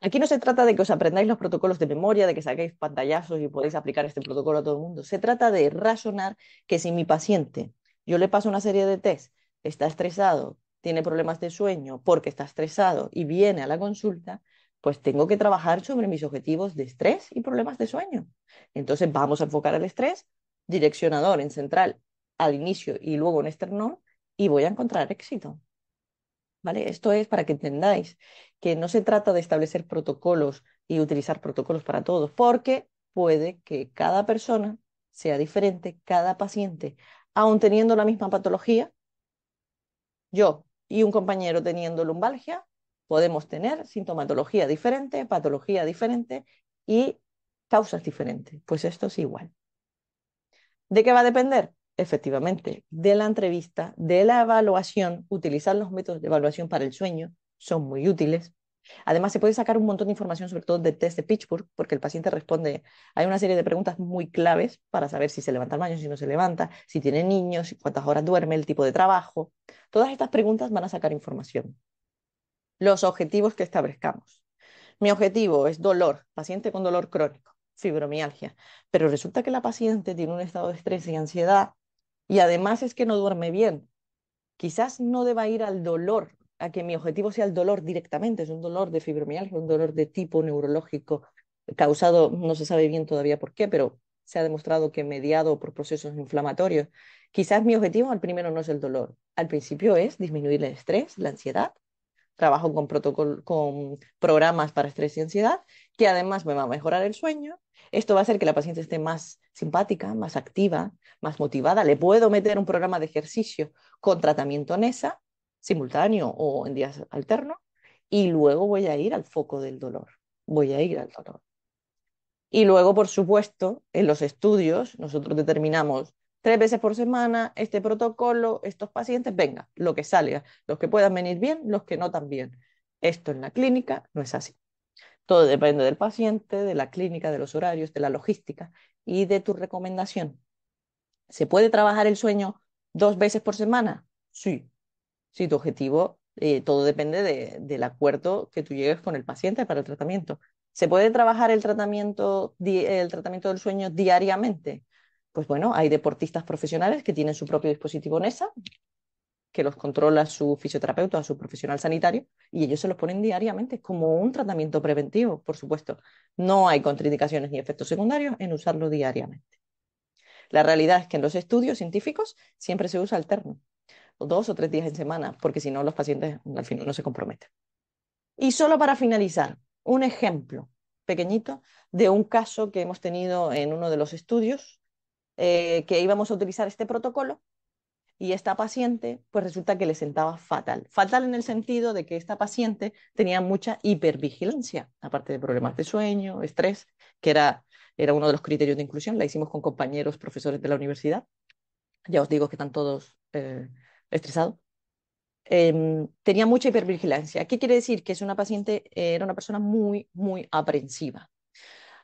Aquí no se trata de que os aprendáis los protocolos de memoria, de que saquéis pantallazos y podéis aplicar este protocolo a todo el mundo. Se trata de razonar que si mi paciente yo le paso una serie de test, está estresado, tiene problemas de sueño porque está estresado y viene a la consulta, pues tengo que trabajar sobre mis objetivos de estrés y problemas de sueño. Entonces vamos a enfocar el estrés, direccionador en central al inicio y luego en externo y voy a encontrar éxito. ¿Vale? Esto es para que entendáis que no se trata de establecer protocolos y utilizar protocolos para todos, porque puede que cada persona sea diferente, cada paciente aún teniendo la misma patología, yo y un compañero teniendo lumbalgia, podemos tener sintomatología diferente, patología diferente y causas diferentes. Pues esto es igual. ¿De qué va a depender? Efectivamente, de la entrevista, de la evaluación, utilizar los métodos de evaluación para el sueño son muy útiles. Además, se puede sacar un montón de información, sobre todo de test de Pittsburgh, porque el paciente responde. Hay una serie de preguntas muy claves para saber si se levanta al baño, si no se levanta, si tiene niños, cuántas horas duerme, el tipo de trabajo. Todas estas preguntas van a sacar información. Los objetivos que establezcamos. Mi objetivo es dolor, paciente con dolor crónico. fibromialgia. Pero resulta que la paciente tiene un estado de estrés y ansiedad y además es que no duerme bien. Quizás no deba ir al dolor, a que mi objetivo sea el dolor directamente, es un dolor de fibromialgia, un dolor de tipo neurológico causado, no se sabe bien todavía por qué, pero se ha demostrado que mediado por procesos inflamatorios. Quizás mi objetivo al primero no es el dolor, al principio es disminuir el estrés, la ansiedad. Trabajo con, con programas para estrés y ansiedad, que además me va a mejorar el sueño. Esto va a hacer que la paciente esté más simpática, más activa, más motivada. Le puedo meter un programa de ejercicio con tratamiento NESA, simultáneo o en días alternos, y luego voy a ir al foco del dolor. Voy a ir al dolor. Y luego, por supuesto, en los estudios nosotros determinamos tres veces por semana este protocolo, estos pacientes, venga, lo que salga, los que puedan venir bien, los que no tan bien. Esto en la clínica no es así. Todo depende del paciente, de la clínica, de los horarios, de la logística y de tu recomendación. ¿Se puede trabajar el sueño dos veces por semana? Sí. Si tu objetivo, eh, todo depende del acuerdo que tú llegues con el paciente para el tratamiento. ¿Se puede trabajar el tratamiento, el tratamiento del sueño diariamente? Pues bueno, hay deportistas profesionales que tienen su propio dispositivo NESA, que los controla su fisioterapeuta o su profesional sanitario, y ellos se los ponen diariamente como un tratamiento preventivo, por supuesto. No hay contraindicaciones ni efectos secundarios en usarlo diariamente. La realidad es que en los estudios científicos siempre se usa alterno, dos o tres días en semana, porque si no los pacientes al final no se comprometen. Y solo para finalizar, un ejemplo pequeñito de un caso que hemos tenido en uno de los estudios, eh, que íbamos a utilizar este protocolo y esta paciente, pues resulta que le sentaba fatal. Fatal en el sentido de que esta paciente tenía mucha hipervigilancia, aparte de problemas de sueño, estrés, que era, era uno de los criterios de inclusión. La hicimos con compañeros profesores de la universidad. Ya os digo que están todos eh, estresados. Em, tenía mucha hipervigilancia. ¿Qué quiere decir? Que es una paciente, eh, era una persona muy, muy aprensiva.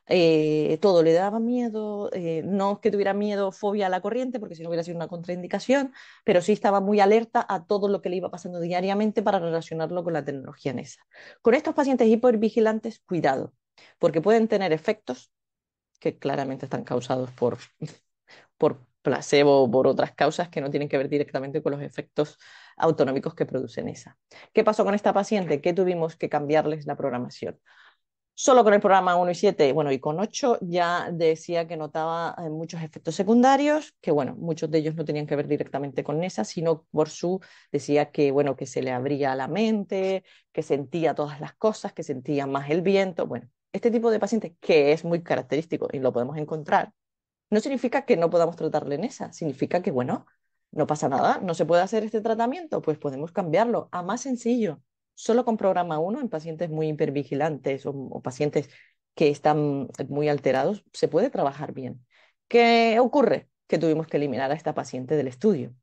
Eh, todo le daba miedo, eh, no es que tuviera miedo, fobia a la corriente, porque si no hubiera sido una contraindicación, pero sí estaba muy alerta a todo lo que le iba pasando diariamente para relacionarlo con la tecnología NESA. Con estos pacientes hipervigilantes, cuidado, porque pueden tener efectos que claramente están causados por, [laughs] por placebo o por otras causas que no tienen que ver directamente con los efectos autonómicos que producen esa. ¿Qué pasó con esta paciente? Que tuvimos que cambiarles la programación. Solo con el programa 1 y 7, bueno, y con 8 ya decía que notaba eh, muchos efectos secundarios, que bueno, muchos de ellos no tenían que ver directamente con esa, sino por su, decía que bueno, que se le abría la mente, que sentía todas las cosas, que sentía más el viento, bueno, este tipo de paciente que es muy característico y lo podemos encontrar no significa que no podamos tratarle en esa, significa que, bueno, no pasa nada, no se puede hacer este tratamiento, pues podemos cambiarlo a más sencillo, solo con programa 1 en pacientes muy hipervigilantes o, pacientes que están muy alterados, se puede trabajar bien. ¿Qué ocurre? Que tuvimos que eliminar a esta paciente del estudio.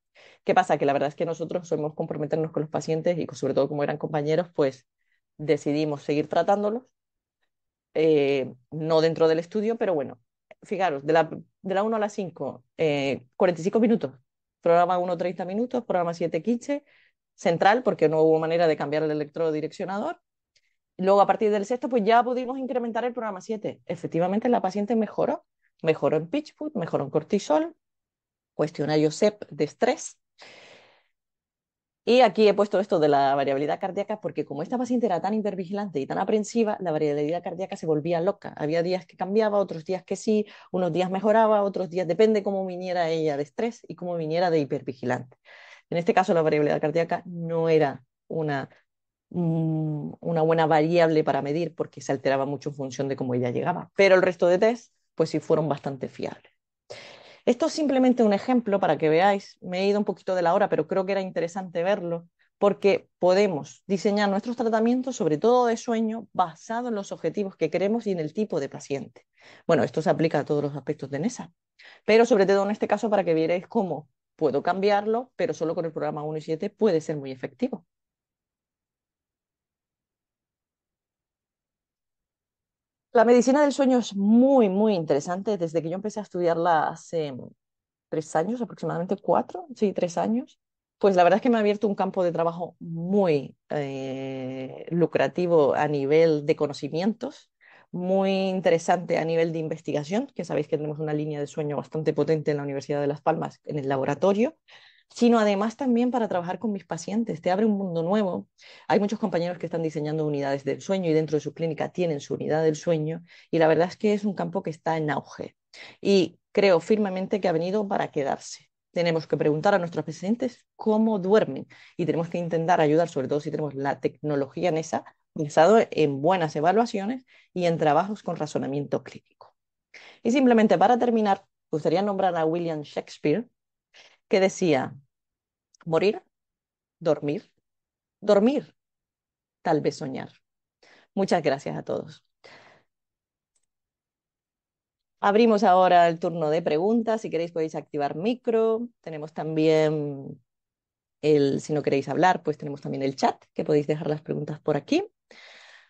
¿Qué pasa? Que la verdad es que nosotros somos comprometernos con los pacientes y sobre todo como eran compañeros, pues decidimos seguir tratándolos, eh, no dentro del estudio, pero bueno, fijaros, de la, de la 1 a la 5, 45 eh, minutos. Programa 1, 30 minutos, programa 7, 15, central, porque no hubo manera de cambiar el electrodo direccionador. Luego, a partir del sexto, pues ya pudimos incrementar el programa 7. Efectivamente, la paciente mejoró. Mejoró en pitch food, mejoró en cortisol, cuestionario SEP de estrés, y aquí he puesto esto de la variabilidad cardíaca porque como esta paciente era tan hipervigilante y tan aprensiva, la variabilidad cardíaca se volvía loca. Había días que cambiaba, otros días que sí, unos días mejoraba, otros días depende cómo viniera ella de estrés y cómo viniera de hipervigilante. En este caso la variabilidad cardíaca no era una, mm, una buena variable para medir porque se alteraba mucho en función de cómo ella llegaba, pero el resto de test pues sí fueron bastante fiables. Esto es simplemente un ejemplo para que veáis, me he ido un poquito de la hora, pero creo que era interesante verlo, porque podemos diseñar nuestros tratamientos, sobre todo de sueño, basado en los objetivos que queremos y en el tipo de paciente. Bueno, esto se aplica a todos los aspectos de NESA, pero sobre todo en este caso para que vierais cómo puedo cambiarlo, pero solo con el programa 1 y 7 puede ser muy efectivo. La medicina del sueño es muy, muy interesante. Desde que yo empecé a estudiarla hace tres años, aproximadamente cuatro, sí, tres años, pues la verdad es que me ha abierto un campo de trabajo muy eh, lucrativo a nivel de conocimientos, muy interesante a nivel de investigación, que sabéis que tenemos una línea de sueño bastante potente en la Universidad de Las Palmas en el laboratorio, sino además también para trabajar con mis pacientes. Te abre un mundo nuevo. Hay muchos compañeros que están diseñando unidades del sueño y dentro de su clínica tienen su unidad del sueño y la verdad es que es un campo que está en auge y creo firmemente que ha venido para quedarse. Tenemos que preguntar a nuestros pacientes cómo duermen y tenemos que intentar ayudar, sobre todo si tenemos la tecnología en esa, basado en buenas evaluaciones y en trabajos con razonamiento clínico. Y simplemente para terminar, gustaría nombrar a William Shakespeare, que decía, morir, dormir, dormir, tal vez soñar. Muchas gracias a todos. Abrimos ahora el turno de preguntas. Si queréis podéis activar micro. Tenemos también el, si no queréis hablar, pues tenemos también el chat, que podéis dejar las preguntas por aquí.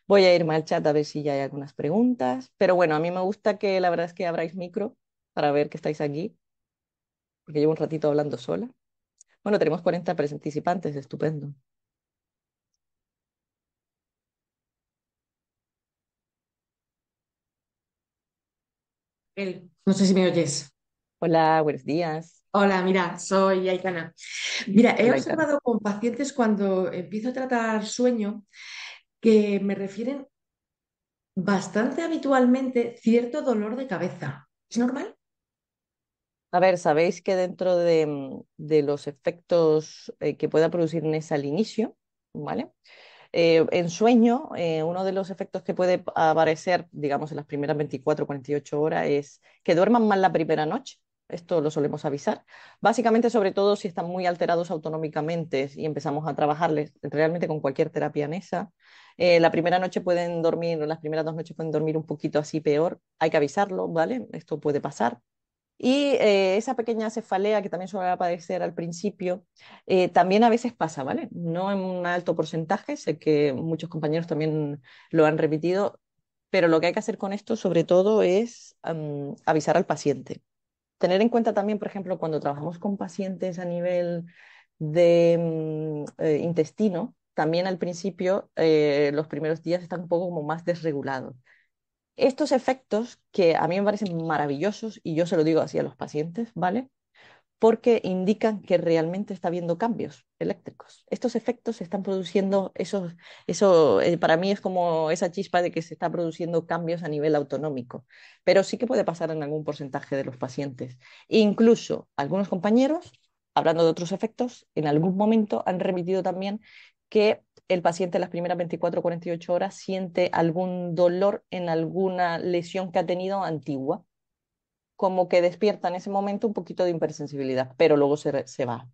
Voy a irme al chat a ver si ya hay algunas preguntas. Pero bueno, a mí me gusta que la verdad es que abráis micro para ver que estáis aquí, porque llevo un ratito hablando sola. Bueno, tenemos 40 participantes, estupendo. No sé si me oyes. Hola, buenos días. Hola, mira, soy Aitana. Mira, he observado con pacientes cuando empiezo a tratar sueño que me refieren bastante habitualmente cierto dolor de cabeza. ¿Es normal? A ver, sabéis que dentro de, mm, los efectos eh, que pueda producir NESA al inicio, ¿vale? Eh, en sueño, eh, uno de los efectos que puede aparecer, digamos, en las primeras 24 o 48 horas es que duerman mal la primera noche. Esto lo solemos avisar. Básicamente, sobre todo si están muy alterados autonómicamente y empezamos a trabajarles realmente con cualquier terapia NESA. La primera noche pueden dormir, las primeras dos noches pueden dormir un poquito así peor. Hay que avisarlo, ¿vale? Esto puede pasar. Y eh, esa pequeña cefalea que también suele aparecer al principio, eh, también a veces pasa, ¿vale? No en un alto porcentaje, sé que muchos compañeros también lo han repetido, pero lo que hay que hacer con esto sobre todo es avisar al paciente. Tener en cuenta también, por ejemplo, cuando trabajamos con pacientes a nivel de mm, eh, intestino, también al principio, los primeros días están un poco como más desregulados. Estos efectos que a mí me parecen maravillosos, y yo se lo digo así a los pacientes, ¿vale? Porque indican que realmente está habiendo cambios eléctricos. Estos efectos se están produciendo, eso, eh, para mí es como esa chispa de que se está produciendo cambios a nivel autonómico, pero sí que puede pasar en algún porcentaje de los pacientes. incluso algunos compañeros, hablando de otros efectos, en algún momento han remitido también que el paciente en las primeras 24 o 48 horas siente algún dolor en alguna lesión que ha tenido antigua, como que despierta en ese momento un poquito de hipersensibilidad, pero luego se, se va.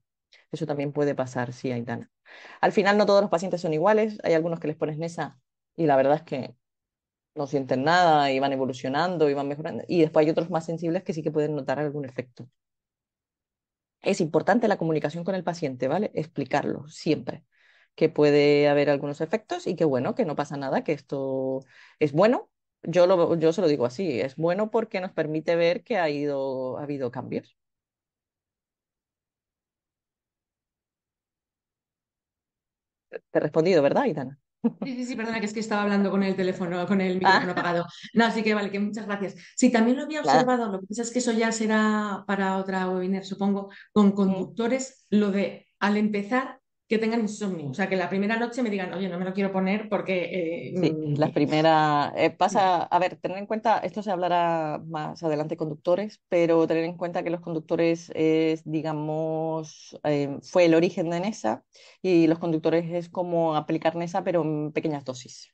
Eso también puede pasar, sí, Aitana. Al final no todos los pacientes son iguales, hay algunos que les pones NESA y la verdad es que no sienten nada y van evolucionando y van mejorando, y después hay otros más sensibles que sí que pueden notar algún efecto. Es importante la comunicación con el paciente, ¿vale? Explicarlo siempre que puede haber algunos efectos y que bueno, que no pasa nada, que esto es bueno. Yo, lo, yo se lo digo así, es bueno porque nos permite ver que ha, ido, ha habido cambios. Te he respondido, ¿verdad, Itana? Sí, sí, sí, perdona, que es que [laughs] estaba hablando con el teléfono, con el micrófono ah. apagado. No, así que vale, que muchas gracias. Sí, también lo había observado, lo que pasa es que eso ya será para otra webinar, supongo, con mm. conductores, lo de al empezar que tengan insomnio. O sea, que la primera noche me digan, oye, no me lo quiero poner porque... Eh, sí, mm, la primera... Eh, pasa, a ver, tener en cuenta, esto se hablará más adelante conductores, pero tener en cuenta que los conductores es, digamos, eh, fue el origen de NESA y los conductores es como aplicar NESA pero en pequeñas dosis.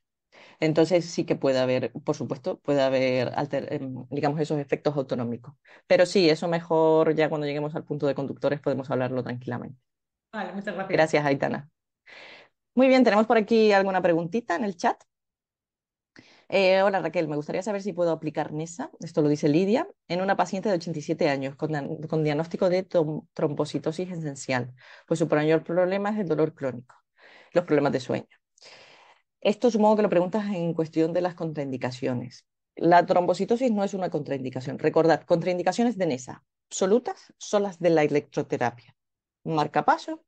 Entonces sí que puede haber, por supuesto, puede haber, em, digamos, esos efectos autonómicos. Pero sí, eso mejor ya cuando lleguemos al punto de conductores podemos hablarlo tranquilamente. Vale, muchas gracias. Gracias, Aitana. Muy bien, tenemos por aquí alguna preguntita en el chat. Eh, hola Raquel, me gustaría saber si puedo aplicar NESA, esto lo dice Lidia, en una paciente de 87 años con, diagnóstico de trombocitosis esencial, pues su mayor problema es el dolor crónico, los problemas de sueño. Esto supongo que lo preguntas en cuestión de las contraindicaciones. La trombocitosis no es una contraindicación. Recordad, contraindicaciones de NESA absolutas son las de la electroterapia marcapaso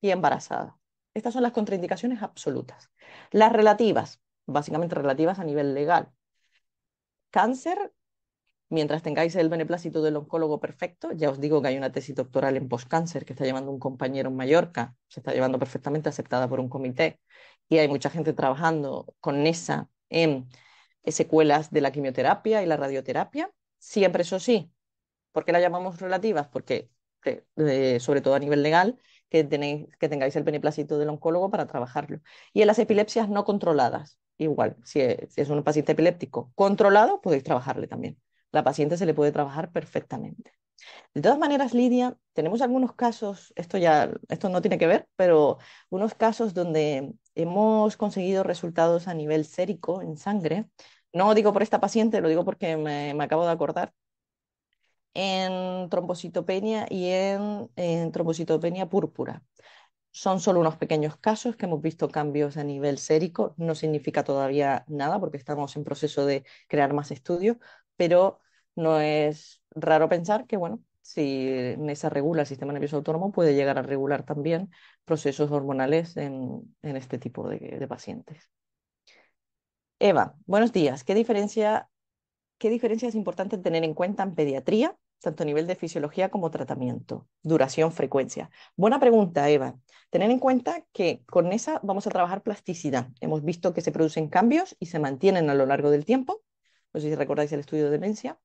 y embarazada. Estas son las contraindicaciones absolutas. Las relativas, básicamente relativas a nivel legal. cáncer, mientras tengáis el beneplácito del oncólogo perfecto, ya os digo que hay una tesis doctoral en postcáncer que está llevando un compañero en Mallorca, se está llevando perfectamente aceptada por un comité, y hay mucha gente trabajando con esa en secuelas de la quimioterapia y la radioterapia. Siempre eso sí, ¿por qué la llamamos relativas? Porque, sobre todo a nivel legal, que, tenéis, que tengáis el beneplácito del oncólogo para trabajarlo. Y en las epilepsias no controladas, igual, si es, un paciente epiléptico controlado, podéis trabajarle también. La paciente se le puede trabajar perfectamente. De todas maneras, Lidia, tenemos algunos casos, esto ya, esto no tiene que ver, pero unos casos donde hemos conseguido resultados a nivel sérico en sangre. No digo por esta paciente, lo digo porque me, acabo de acordar. En trombocitopenia y en, en trombocitopenia púrpura. Son solo unos pequeños casos que hemos visto cambios a nivel sérico. No significa todavía nada porque estamos en proceso de crear más estudios, pero no es raro pensar que, bueno, si NESA regula el sistema nervioso autónomo, puede llegar a regular también procesos hormonales en, este tipo de, pacientes. Eva, buenos días. ¿Qué diferencia, ¿Qué diferencia es importante tener en cuenta en pediatría, tanto a nivel de fisiología como tratamiento? Duración, frecuencia. Buena pregunta, Eva. Tener en cuenta que con esa vamos a trabajar plasticidad. Hemos visto que se producen cambios y se mantienen a lo largo del tiempo. No sé si recordáis el estudio de demencia.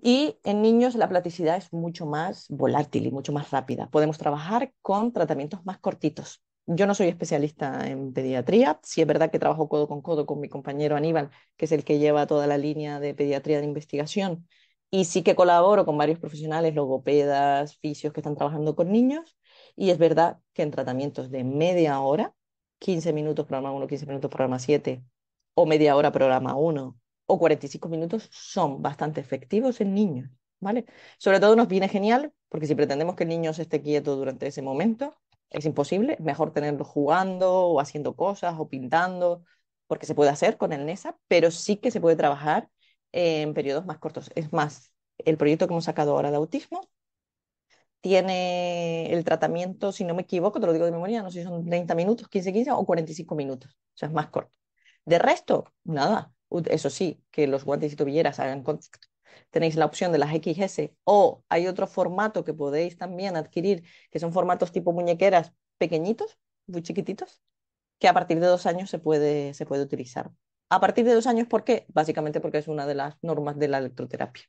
Y en niños la plasticidad es mucho más volátil y mucho más rápida. Podemos trabajar con tratamientos más cortitos. Yo no soy especialista en pediatría, sí es verdad que trabajo codo con codo con mi compañero Aníbal, que es el que lleva toda la línea de pediatría de investigación, y sí que colaboro con varios profesionales, logopedas, fisios que están trabajando con niños, y es verdad que en tratamientos de media hora, 15 minutos programa 1, 15 minutos programa 7, o media hora programa 1, o 45 minutos son bastante efectivos en niños, ¿vale? Sobre todo nos viene genial porque si pretendemos que el niño esté quieto durante ese momento, es imposible, mejor tenerlo jugando o haciendo cosas o pintando, porque se puede hacer con el NESA, pero sí que se puede trabajar en periodos más cortos. Es más, el proyecto que hemos sacado ahora de autismo tiene el tratamiento, si no me equivoco, te lo digo de memoria, no sé si son 30 minutos, 15, 15 o 45 minutos, o sea, es más corto. De resto, nada, eso sí, que los guantes y tobilleras hagan contacto. Tenéis la opción de las XS o hay otro formato que podéis también adquirir, que son formatos tipo muñequeras pequeñitos, muy chiquititos, que a partir de dos años se puede, se puede utilizar. A partir de dos años, ¿por qué? Básicamente porque es una de las normas de la electroterapia.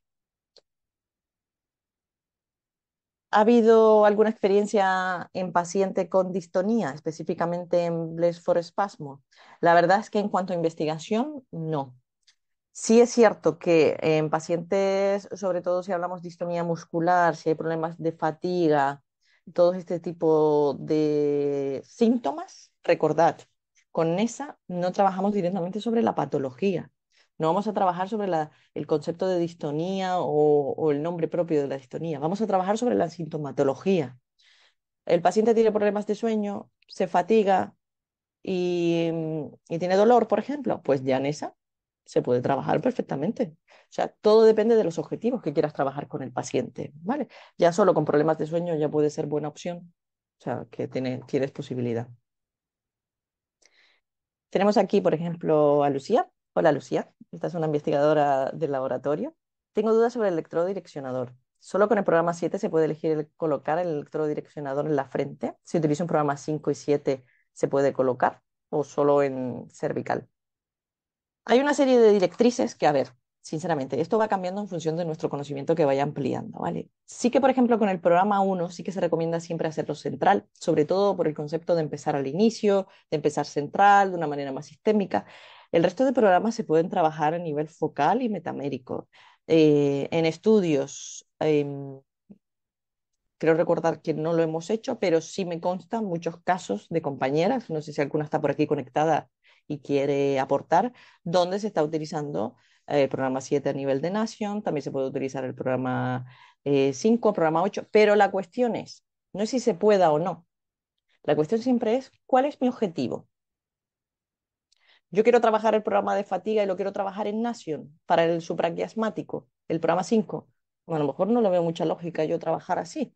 ¿Ha habido alguna experiencia en paciente con distonía, específicamente en blesforespasmo? La verdad es que en cuanto a investigación, no. Sí es cierto que en pacientes, sobre todo si hablamos de distonía muscular, si hay problemas de fatiga, todo este tipo de síntomas, recordad, con esa no trabajamos directamente sobre la patología, no vamos a trabajar sobre el concepto de distonía o, el nombre propio de la distonía. Vamos a trabajar sobre la sintomatología. El paciente tiene problemas de sueño, se fatiga y, tiene dolor, por ejemplo. Pues ya en esa se puede trabajar perfectamente. O sea, todo depende de los objetivos que quieras trabajar con el paciente, ¿vale? Ya solo con problemas de sueño ya puede ser buena opción. O sea, que tienes posibilidad. Tenemos aquí, por ejemplo, a Lucía. Hola, Lucía. Esta es una investigadora del laboratorio. Tengo dudas sobre el electrodo direccionador. Solo con el programa 7 se puede elegir colocar el electrodo direccionador en la frente. Si utilizo un programa 5 y 7, ¿se puede colocar o solo en cervical? Hay una serie de directrices que, a ver, sinceramente, esto va cambiando en función de nuestro conocimiento que vaya ampliando, ¿vale? Sí que, por ejemplo, con el programa 1 sí que se recomienda siempre hacerlo central, sobre todo por el concepto de empezar al inicio, de empezar central, de una manera más sistémica. El resto de programas se pueden trabajar a nivel focal y metamérico. Eh, en estudios, em, creo recordar que no lo hemos hecho, pero sí me constan muchos casos de compañeras, no sé si alguna está por aquí conectada y quiere aportar, donde se está utilizando eh, el programa 7 a nivel de nación, también se puede utilizar el programa 5, eh, programa 8, pero la cuestión es, no es si se pueda o no, la cuestión siempre es, ¿cuál es mi objetivo? Yo quiero trabajar el programa de fatiga y lo quiero trabajar en Nation para el supraquiasmático, el programa 5. a lo mejor no le veo mucha lógica yo trabajar así.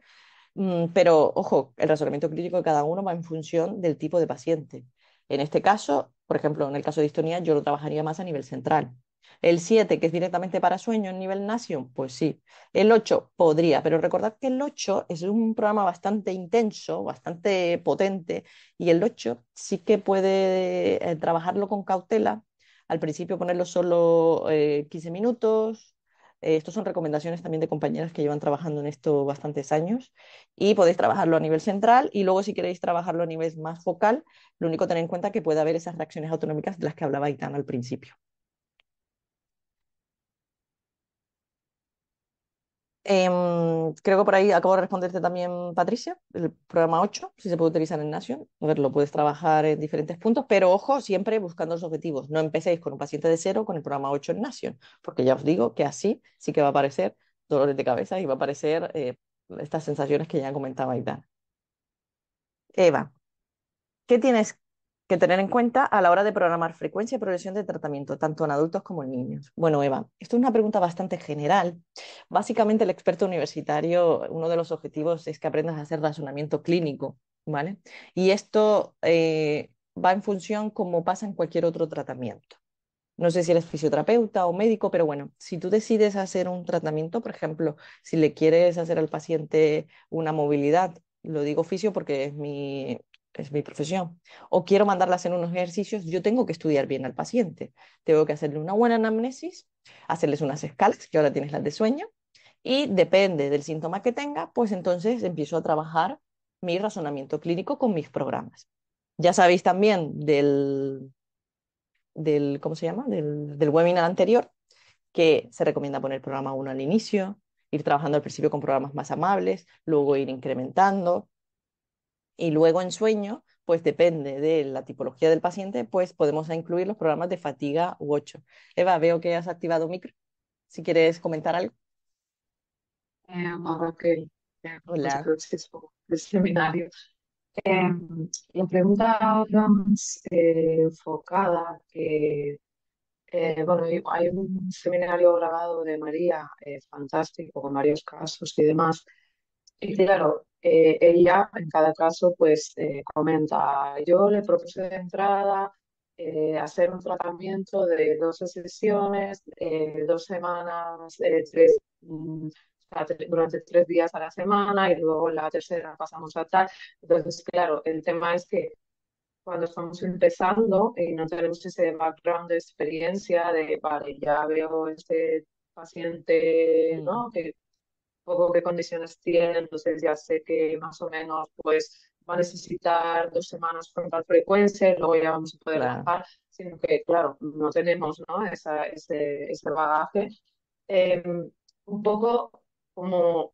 Mm, pero, ojo, el razonamiento clínico de cada uno va en función del tipo de paciente. En este caso, por ejemplo, en el caso de distonía, yo lo trabajaría más a nivel central. El 7, que es directamente para sueño en nivel Nation, pues sí. El 8 podría, pero recordad que el 8 es un programa bastante intenso, bastante potente, y el 8 sí que puede eh, trabajarlo con cautela. Al principio ponerlo solo 15 eh, minutos. Eh, estos son recomendaciones también de compañeras que llevan trabajando en esto bastantes años y podéis trabajarlo a nivel central y luego si queréis trabajarlo a nivel más focal, lo único tener en cuenta que puede haber esas reacciones autonómicas de las que hablaba Itán al principio. Em, creo que por ahí acabo de responderte también, Patricia, el programa 8, si se puede utilizar en Nation. A ver, lo puedes trabajar en diferentes puntos, pero ojo, siempre buscando los objetivos. No empecéis con un paciente de cero con el programa 8 en Nation, porque ya os digo que así sí que va a aparecer dolores de cabeza y va a aparecer eh, estas sensaciones que ya comentaba Aitana. Eva, ¿qué tienes que tener en cuenta a la hora de programar frecuencia y progresión de tratamiento, tanto en adultos como en niños? Bueno, Eva, esto es una pregunta bastante general. Básicamente, el experto universitario, uno de los objetivos es que aprendas a hacer razonamiento clínico, ¿vale? Y esto eh, va en función como pasa en cualquier otro tratamiento. No sé si eres fisioterapeuta o médico, pero bueno, si tú decides hacer un tratamiento, por ejemplo, si le quieres hacer al paciente una movilidad, lo digo fisio porque es mi, es mi profesión, o quiero mandarla a hacer unos ejercicios, yo tengo que estudiar bien al paciente. Tengo que hacerle una buena anamnesis, hacerles unas escalas, que ahora tienes las de sueño, y depende del síntoma que tenga, pues entonces empiezo a trabajar mi razonamiento clínico con mis programas. Ya sabéis también del, del ¿cómo se llama? Del, del webinar anterior, que se recomienda poner programa 1 al inicio, ir trabajando al principio con programas más amables, luego ir incrementando, y luego en sueño, pues depende de la tipología del paciente, pues podemos incluir los programas de fatiga u 8. Eva, veo que has activado micro. Si quieres comentar algo. Eh, que Hola. el seminario. Eh, la pregunta más eh, enfocada que eh, bueno, hay un seminario grabado de María, fantástico, con varios casos y demás. Y claro, eh, ella en cada caso pues eh, comenta, yo le propuse de entrada eh, hacer un tratamiento de 12 sesiones, dos semanas, tres, mm, durante tres días a la semana y luego la tercera pasamos a tal. Entonces, claro, el tema es que cuando estamos empezando y no tenemos ese background de experiencia de, vale, ya veo este paciente, ¿no? Mm. Que poco qué condiciones tiene, entonces ya sé que más o menos pues va a necesitar dos semanas con tal frecuencia, luego ya vamos a poder bajar, sino que claro, no tenemos ¿no? Esa, ese, ese bagaje. Em, un poco como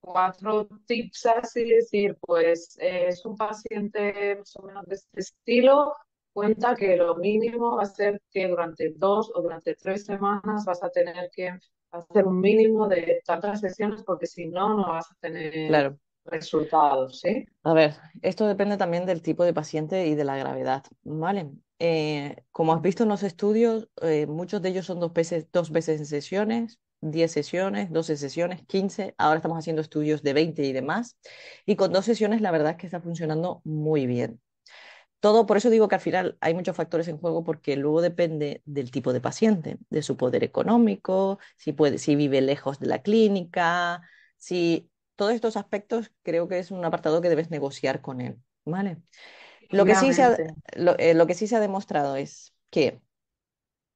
cuatro tips así, decir, pues es un paciente más o menos de este estilo, cuenta que lo mínimo va a ser que durante dos o durante tres semanas vas a tener que hacer un mínimo de tantas sesiones porque si no, no vas a tener resultados, ¿sí? A ver, esto depende también del tipo de paciente y de la gravedad, ¿vale? Eh, como has visto en los estudios, eh, muchos de ellos son dos veces, dos veces en sesiones, 10 sesiones, 12 sesiones, 15. Ahora estamos haciendo estudios de 20 y demás. Y con dos sesiones la verdad es que está funcionando muy bien todo, por eso digo que al final hay muchos factores en juego porque luego depende del tipo de paciente, de su poder económico, si, puede, si vive lejos de la clínica, si todos estos aspectos creo que es un apartado que debes negociar con él, ¿vale? Lo que, sí se ha, eh, lo que sí se ha demostrado es que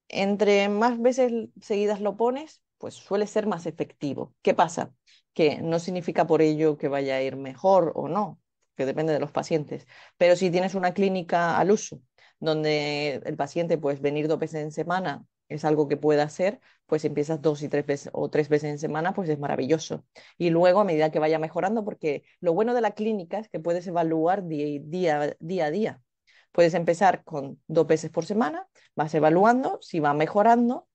entre más veces seguidas lo pones, pues suele ser más efectivo. ¿Qué pasa? Que no significa por ello que vaya a ir mejor o no, depende de los pacientes. Pero si tienes una clínica al uso, donde el paciente puede venir dos veces en semana, es algo que puede hacer, pues empiezas dos y tres veces o tres veces en semana, pues es maravilloso. Y luego a medida que vaya mejorando, porque lo bueno de la clínica es que puedes evaluar día, día a día. Puedes empezar con dos veces por semana, vas evaluando, si va mejorando,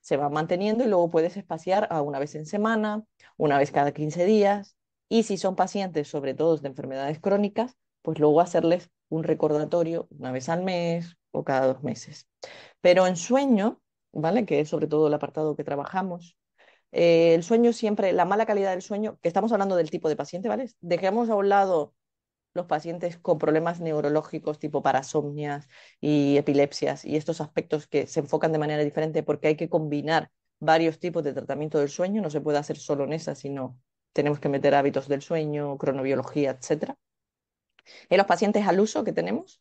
se va manteniendo y luego puedes espaciar a una vez en semana, una vez cada 15 días, y si son pacientes, sobre todo de enfermedades crónicas, pues luego hacerles un recordatorio una vez al mes o cada dos meses. Pero en sueño, ¿vale? Que es sobre todo el apartado que trabajamos, eh, el sueño siempre, la mala calidad del sueño, que estamos hablando del tipo de paciente, ¿vale? Dejemos a un lado los pacientes con problemas neurológicos tipo parasomnias y epilepsias y estos aspectos que se enfocan de manera diferente porque hay que combinar varios tipos de tratamiento del sueño, no se puede hacer solo en esa, sino tenemos que meter hábitos del sueño, cronobiología, etc. En los pacientes al uso que tenemos,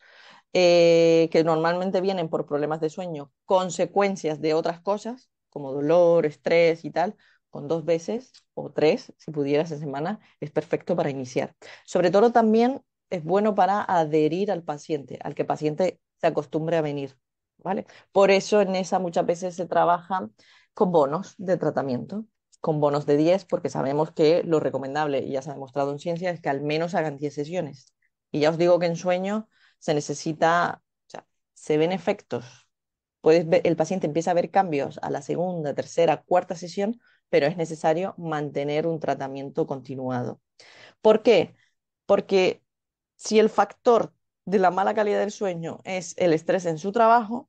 eh, que normalmente vienen por problemas de sueño, consecuencias de otras cosas, como dolor, estrés y tal, con dos veces o tres, si pudieras en semana, es perfecto para iniciar. Sobre todo también es bueno para adherir al paciente, al que el paciente se acostumbre a venir. ¿vale? Por eso en esa muchas veces se trabaja con bonos de tratamiento, con bonos de 10, porque sabemos que lo recomendable, y ya se ha demostrado en ciencia, es que al menos hagan 10 sesiones. Y ya os digo que en sueño se necesita, o sea, se ven efectos. Puedes el paciente empieza a ver cambios a la segunda, tercera, cuarta sesión, pero es necesario mantener un tratamiento continuado. ¿Por qué? Porque si el factor de la mala calidad del sueño es el estrés en su trabajo,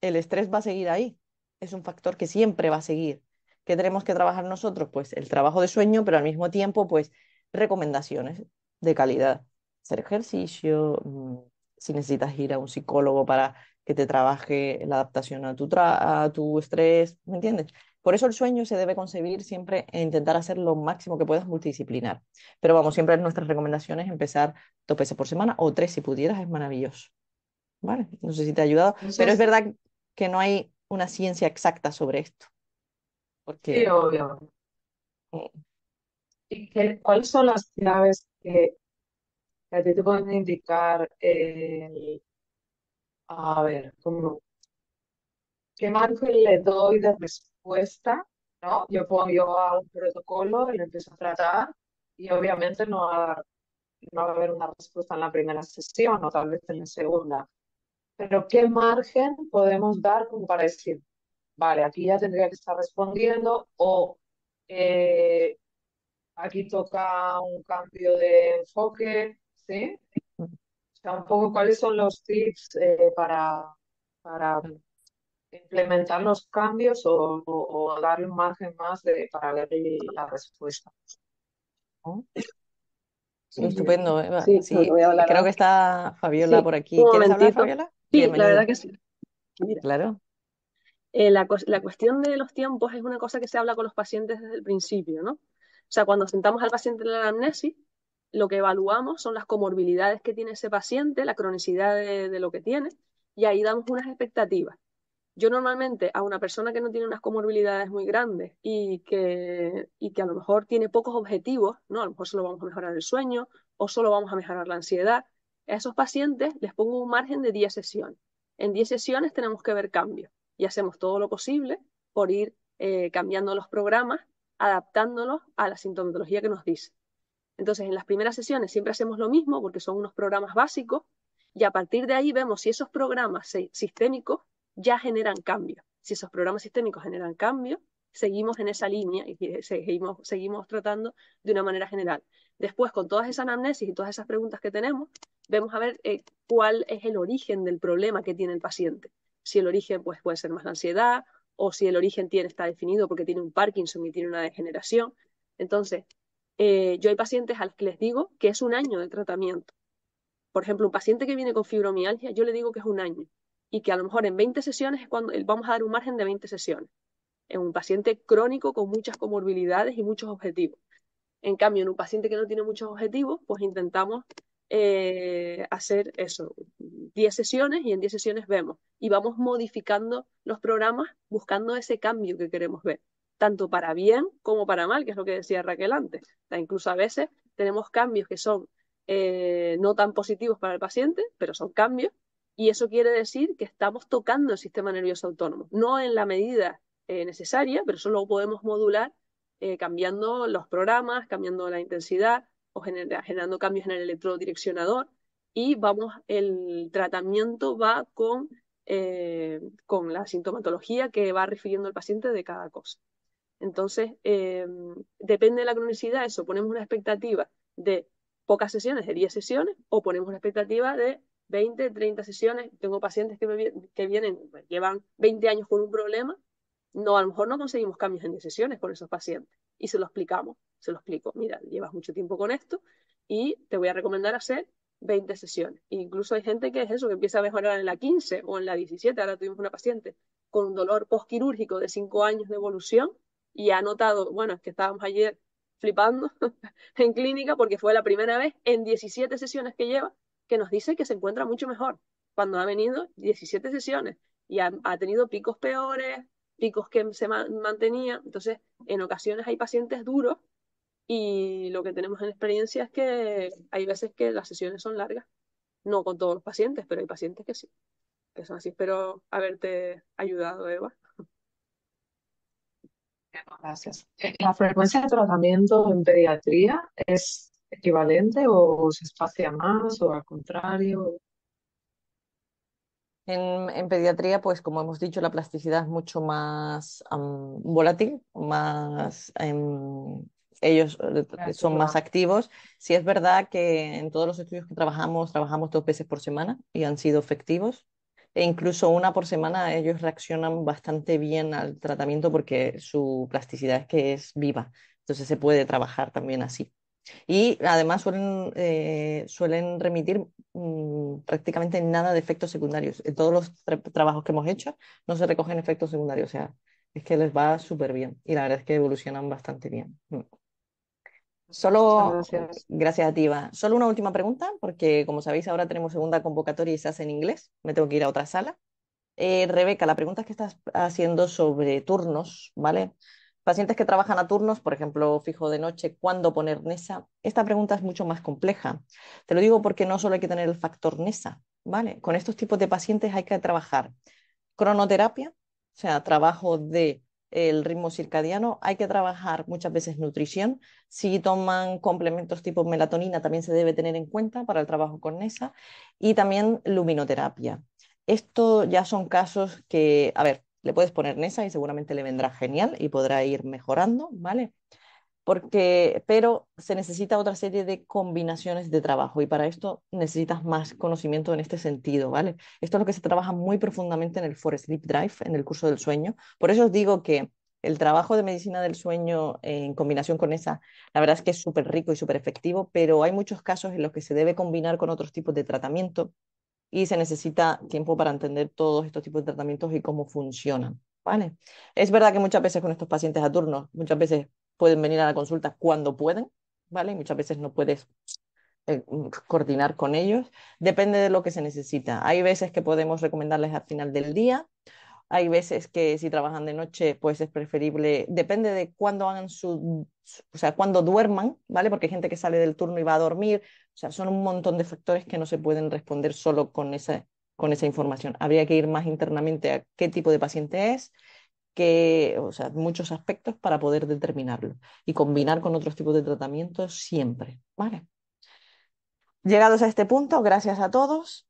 el estrés va a seguir ahí es un factor que siempre va a seguir. ¿Qué tenemos que trabajar nosotros? Pues el trabajo de sueño, pero al mismo tiempo, pues recomendaciones de calidad. Hacer ejercicio, mm, si necesitas ir a un psicólogo para que te trabaje la adaptación a tu, a tu estrés, ¿me entiendes? Por eso el sueño se debe concebir siempre e intentar hacer lo máximo que puedas multidisciplinar. Pero vamos, siempre nuestras recomendaciones empezar dos veces por semana o tres si pudieras, es maravilloso. ¿Vale? No sé si te ha ayudado, pero es verdad que no hay una ciencia exacta sobre esto. Porque... Sí, obvio. ¿Y qué, cuáles son las claves que, a ti te pueden indicar a ver, ¿cómo, qué margen le doy de respuesta? ¿no? Yo pongo yo a un protocolo y lo empiezo a tratar y obviamente no va, no va a haber una respuesta en la primera sesión o tal vez en la segunda. Pero ¿qué margen podemos dar como para decir, vale, aquí ya tendría que estar respondiendo o eh, aquí toca un cambio de enfoque, ¿sí? O sea, un poco cuáles son los tips eh, para, para implementar los cambios o, darle un margen más de, para ver la respuesta. Estupendo, Eva. Sí, creo que está Fabiola por aquí. ¿Quieres hablar, Fabiola? Sí, la verdad que sí. Claro. Eh, la, cuestión de los tiempos es una cosa que se habla con los pacientes desde el principio, ¿no? O sea, cuando sentamos al paciente en la anamnesis, lo que evaluamos son las comorbilidades que tiene ese paciente, la cronicidad de, lo que tiene, y ahí damos unas expectativas. Yo normalmente a una persona que no tiene unas comorbilidades muy grandes y que, y que a lo mejor tiene pocos objetivos, ¿no? A lo mejor solo vamos a mejorar el sueño o solo vamos a mejorar la ansiedad, a esos pacientes les pongo un margen de 10 sesiones. En 10 sesiones tenemos que ver cambios y hacemos todo lo posible por ir eh, cambiando los programas, adaptándolos a la sintomatología que nos dice. Entonces, en las primeras sesiones siempre hacemos lo mismo porque son unos programas básicos y a partir de ahí vemos si esos programas sistémicos ya generan cambios. Si esos programas sistémicos generan cambios, seguimos en esa línea y seguimos, seguimos tratando de una manera general. Después, con todas esas anamnesis y todas esas preguntas que tenemos, vemos a ver eh, cuál es el origen del problema que tiene el paciente si el origen pues, puede ser más la ansiedad o si el origen tiene, está definido porque tiene un Parkinson y tiene una degeneración. Entonces, eh, yo hay pacientes a los que les digo que es un año de tratamiento. Por ejemplo, un paciente que viene con fibromialgia, yo le digo que es un año y que a lo mejor en 20 sesiones es cuando vamos a dar un margen de 20 sesiones. En un paciente crónico con muchas comorbilidades y muchos objetivos. En cambio, en un paciente que no tiene muchos objetivos, pues intentamos eh, hacer eso, 10 sesiones y en 10 sesiones vemos. Y vamos modificando los programas buscando ese cambio que queremos ver, tanto para bien como para mal, que es lo que decía Raquel antes. incluso a veces tenemos cambios que son eh, no tan positivos para el paciente, pero son cambios. Y eso quiere decir que estamos tocando el sistema nervioso autónomo, no en la medida eh, necesaria, pero solo podemos modular cambiando los programas, cambiando la intensidad, o generando cambios en el electrodireccionador y vamos, el tratamiento va con, eh, con la sintomatología que va refiriendo el paciente de cada cosa. Entonces, eh, depende de la cronicidad, eso, ponemos una expectativa de pocas sesiones, de 10 sesiones, o ponemos una expectativa de 20, 30 sesiones. Tengo pacientes que, que vienen, llevan 20 años con un problema, no, a lo mejor no conseguimos cambios en 10 sesiones con esos pacientes y se lo explicamos se lo explico, mira, llevas mucho tiempo con esto y te voy a recomendar hacer 20 sesiones. incluso hay gente que es eso, que empieza a mejorar en la 15 o en la 17. Ahora tuvimos una paciente con un dolor postquirúrgico de 5 años de evolución y ha notado, bueno, es que estábamos ayer flipando [laughs] en clínica porque fue la primera vez en 17 sesiones que lleva que nos dice que se encuentra mucho mejor cuando ha venido 17 sesiones y ha, tenido picos peores, picos que se mantenía. Entonces, en ocasiones hay pacientes duros y lo que tenemos en experiencia es que hay veces que las sesiones son largas. No con todos los pacientes, pero hay pacientes que sí, que son así. Espero haberte ayudado, Eva. Gracias. Eh, ¿La frecuencia de tratamiento en pediatría es equivalente o se espacia más o al contrario? En, pediatría, pues como hemos dicho, la plasticidad es mucho más volátil, más em, ellos eh, son más activos. Sí es verdad que en todos los estudios que trabajamos, trabajamos dos veces por semana y han sido efectivos. E incluso una por semana ellos reaccionan bastante bien al tratamiento porque su plasticidad es que es viva. Entonces se puede trabajar también así. Y además suelen, eh, suelen remitir mm, prácticamente nada de efectos secundarios. En todos los trabajos que hemos hecho no se recogen efectos secundarios. O sea, es que les va súper bien y la verdad es que evolucionan bastante bien. Mm. Solo, gracias. a ti, Eva. Solo una última pregunta, porque como sabéis, ahora tenemos segunda convocatoria y se hace en inglés. Me tengo que ir a otra sala. Eh, Rebeca, la pregunta que estás haciendo sobre turnos, ¿vale? Pacientes que trabajan a turnos, por ejemplo, fijo de noche, ¿cuándo poner NESA? Esta pregunta es mucho más compleja. Te lo digo porque no solo hay que tener el factor NESA, ¿vale? Con estos tipos de pacientes hay que trabajar cronoterapia, o sea, trabajo de el ritmo circadiano, hay que trabajar muchas veces nutrición. Si toman complementos tipo melatonina, también se debe tener en cuenta para el trabajo con NESA. Y también luminoterapia. Esto ya son casos que, a ver, le puedes poner NESA y seguramente le vendrá genial y podrá ir mejorando, ¿vale? Porque, pero se necesita otra serie de combinaciones de trabajo y para esto necesitas más conocimiento en este sentido, ¿vale? Esto es lo que se trabaja muy profundamente en el Forest Sleep Drive, en el curso del sueño. Por eso os digo que el trabajo de medicina del sueño en combinación con esa, la verdad es que es súper rico y súper efectivo, pero hay muchos casos en los que se debe combinar con otros tipos de tratamiento y se necesita tiempo para entender todos estos tipos de tratamientos y cómo funcionan, ¿vale? Es verdad que muchas veces con estos pacientes a turnos, muchas veces pueden venir a la consulta cuando pueden, ¿vale? muchas veces no puedes eh, mm, coordinar con ellos. Depende de lo que se necesita. Hay veces que podemos recomendarles al final del día. Hay veces que si trabajan de noche, pues es preferible, depende de cuándo hagan su, o sea, cuándo duerman, ¿vale? Porque hay gente que sale del turno y va a dormir. O sea, son un montón de factores que no se pueden responder solo con esa, con esa información. Habría que ir más internamente a qué tipo de paciente es, que, o sea, muchos aspectos para poder determinarlo y combinar con otros tipos de tratamientos siempre, ¿vale? Llegados a este punto, gracias a todos.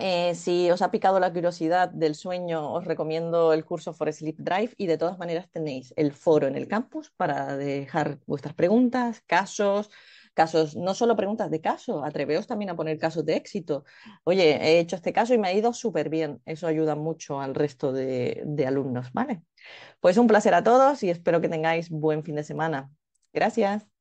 Eh, si os ha picado la curiosidad del sueño, os recomiendo el curso For Sleep Drive y de todas maneras tenéis el foro en el campus para dejar vuestras preguntas, casos, casos, no solo preguntas de caso, atreveos también a poner casos de éxito. Oye, he hecho este caso y me ha ido súper bien. Eso ayuda mucho al resto de, de alumnos, ¿vale? Pues un placer a todos y espero que tengáis buen fin de semana. Gracias.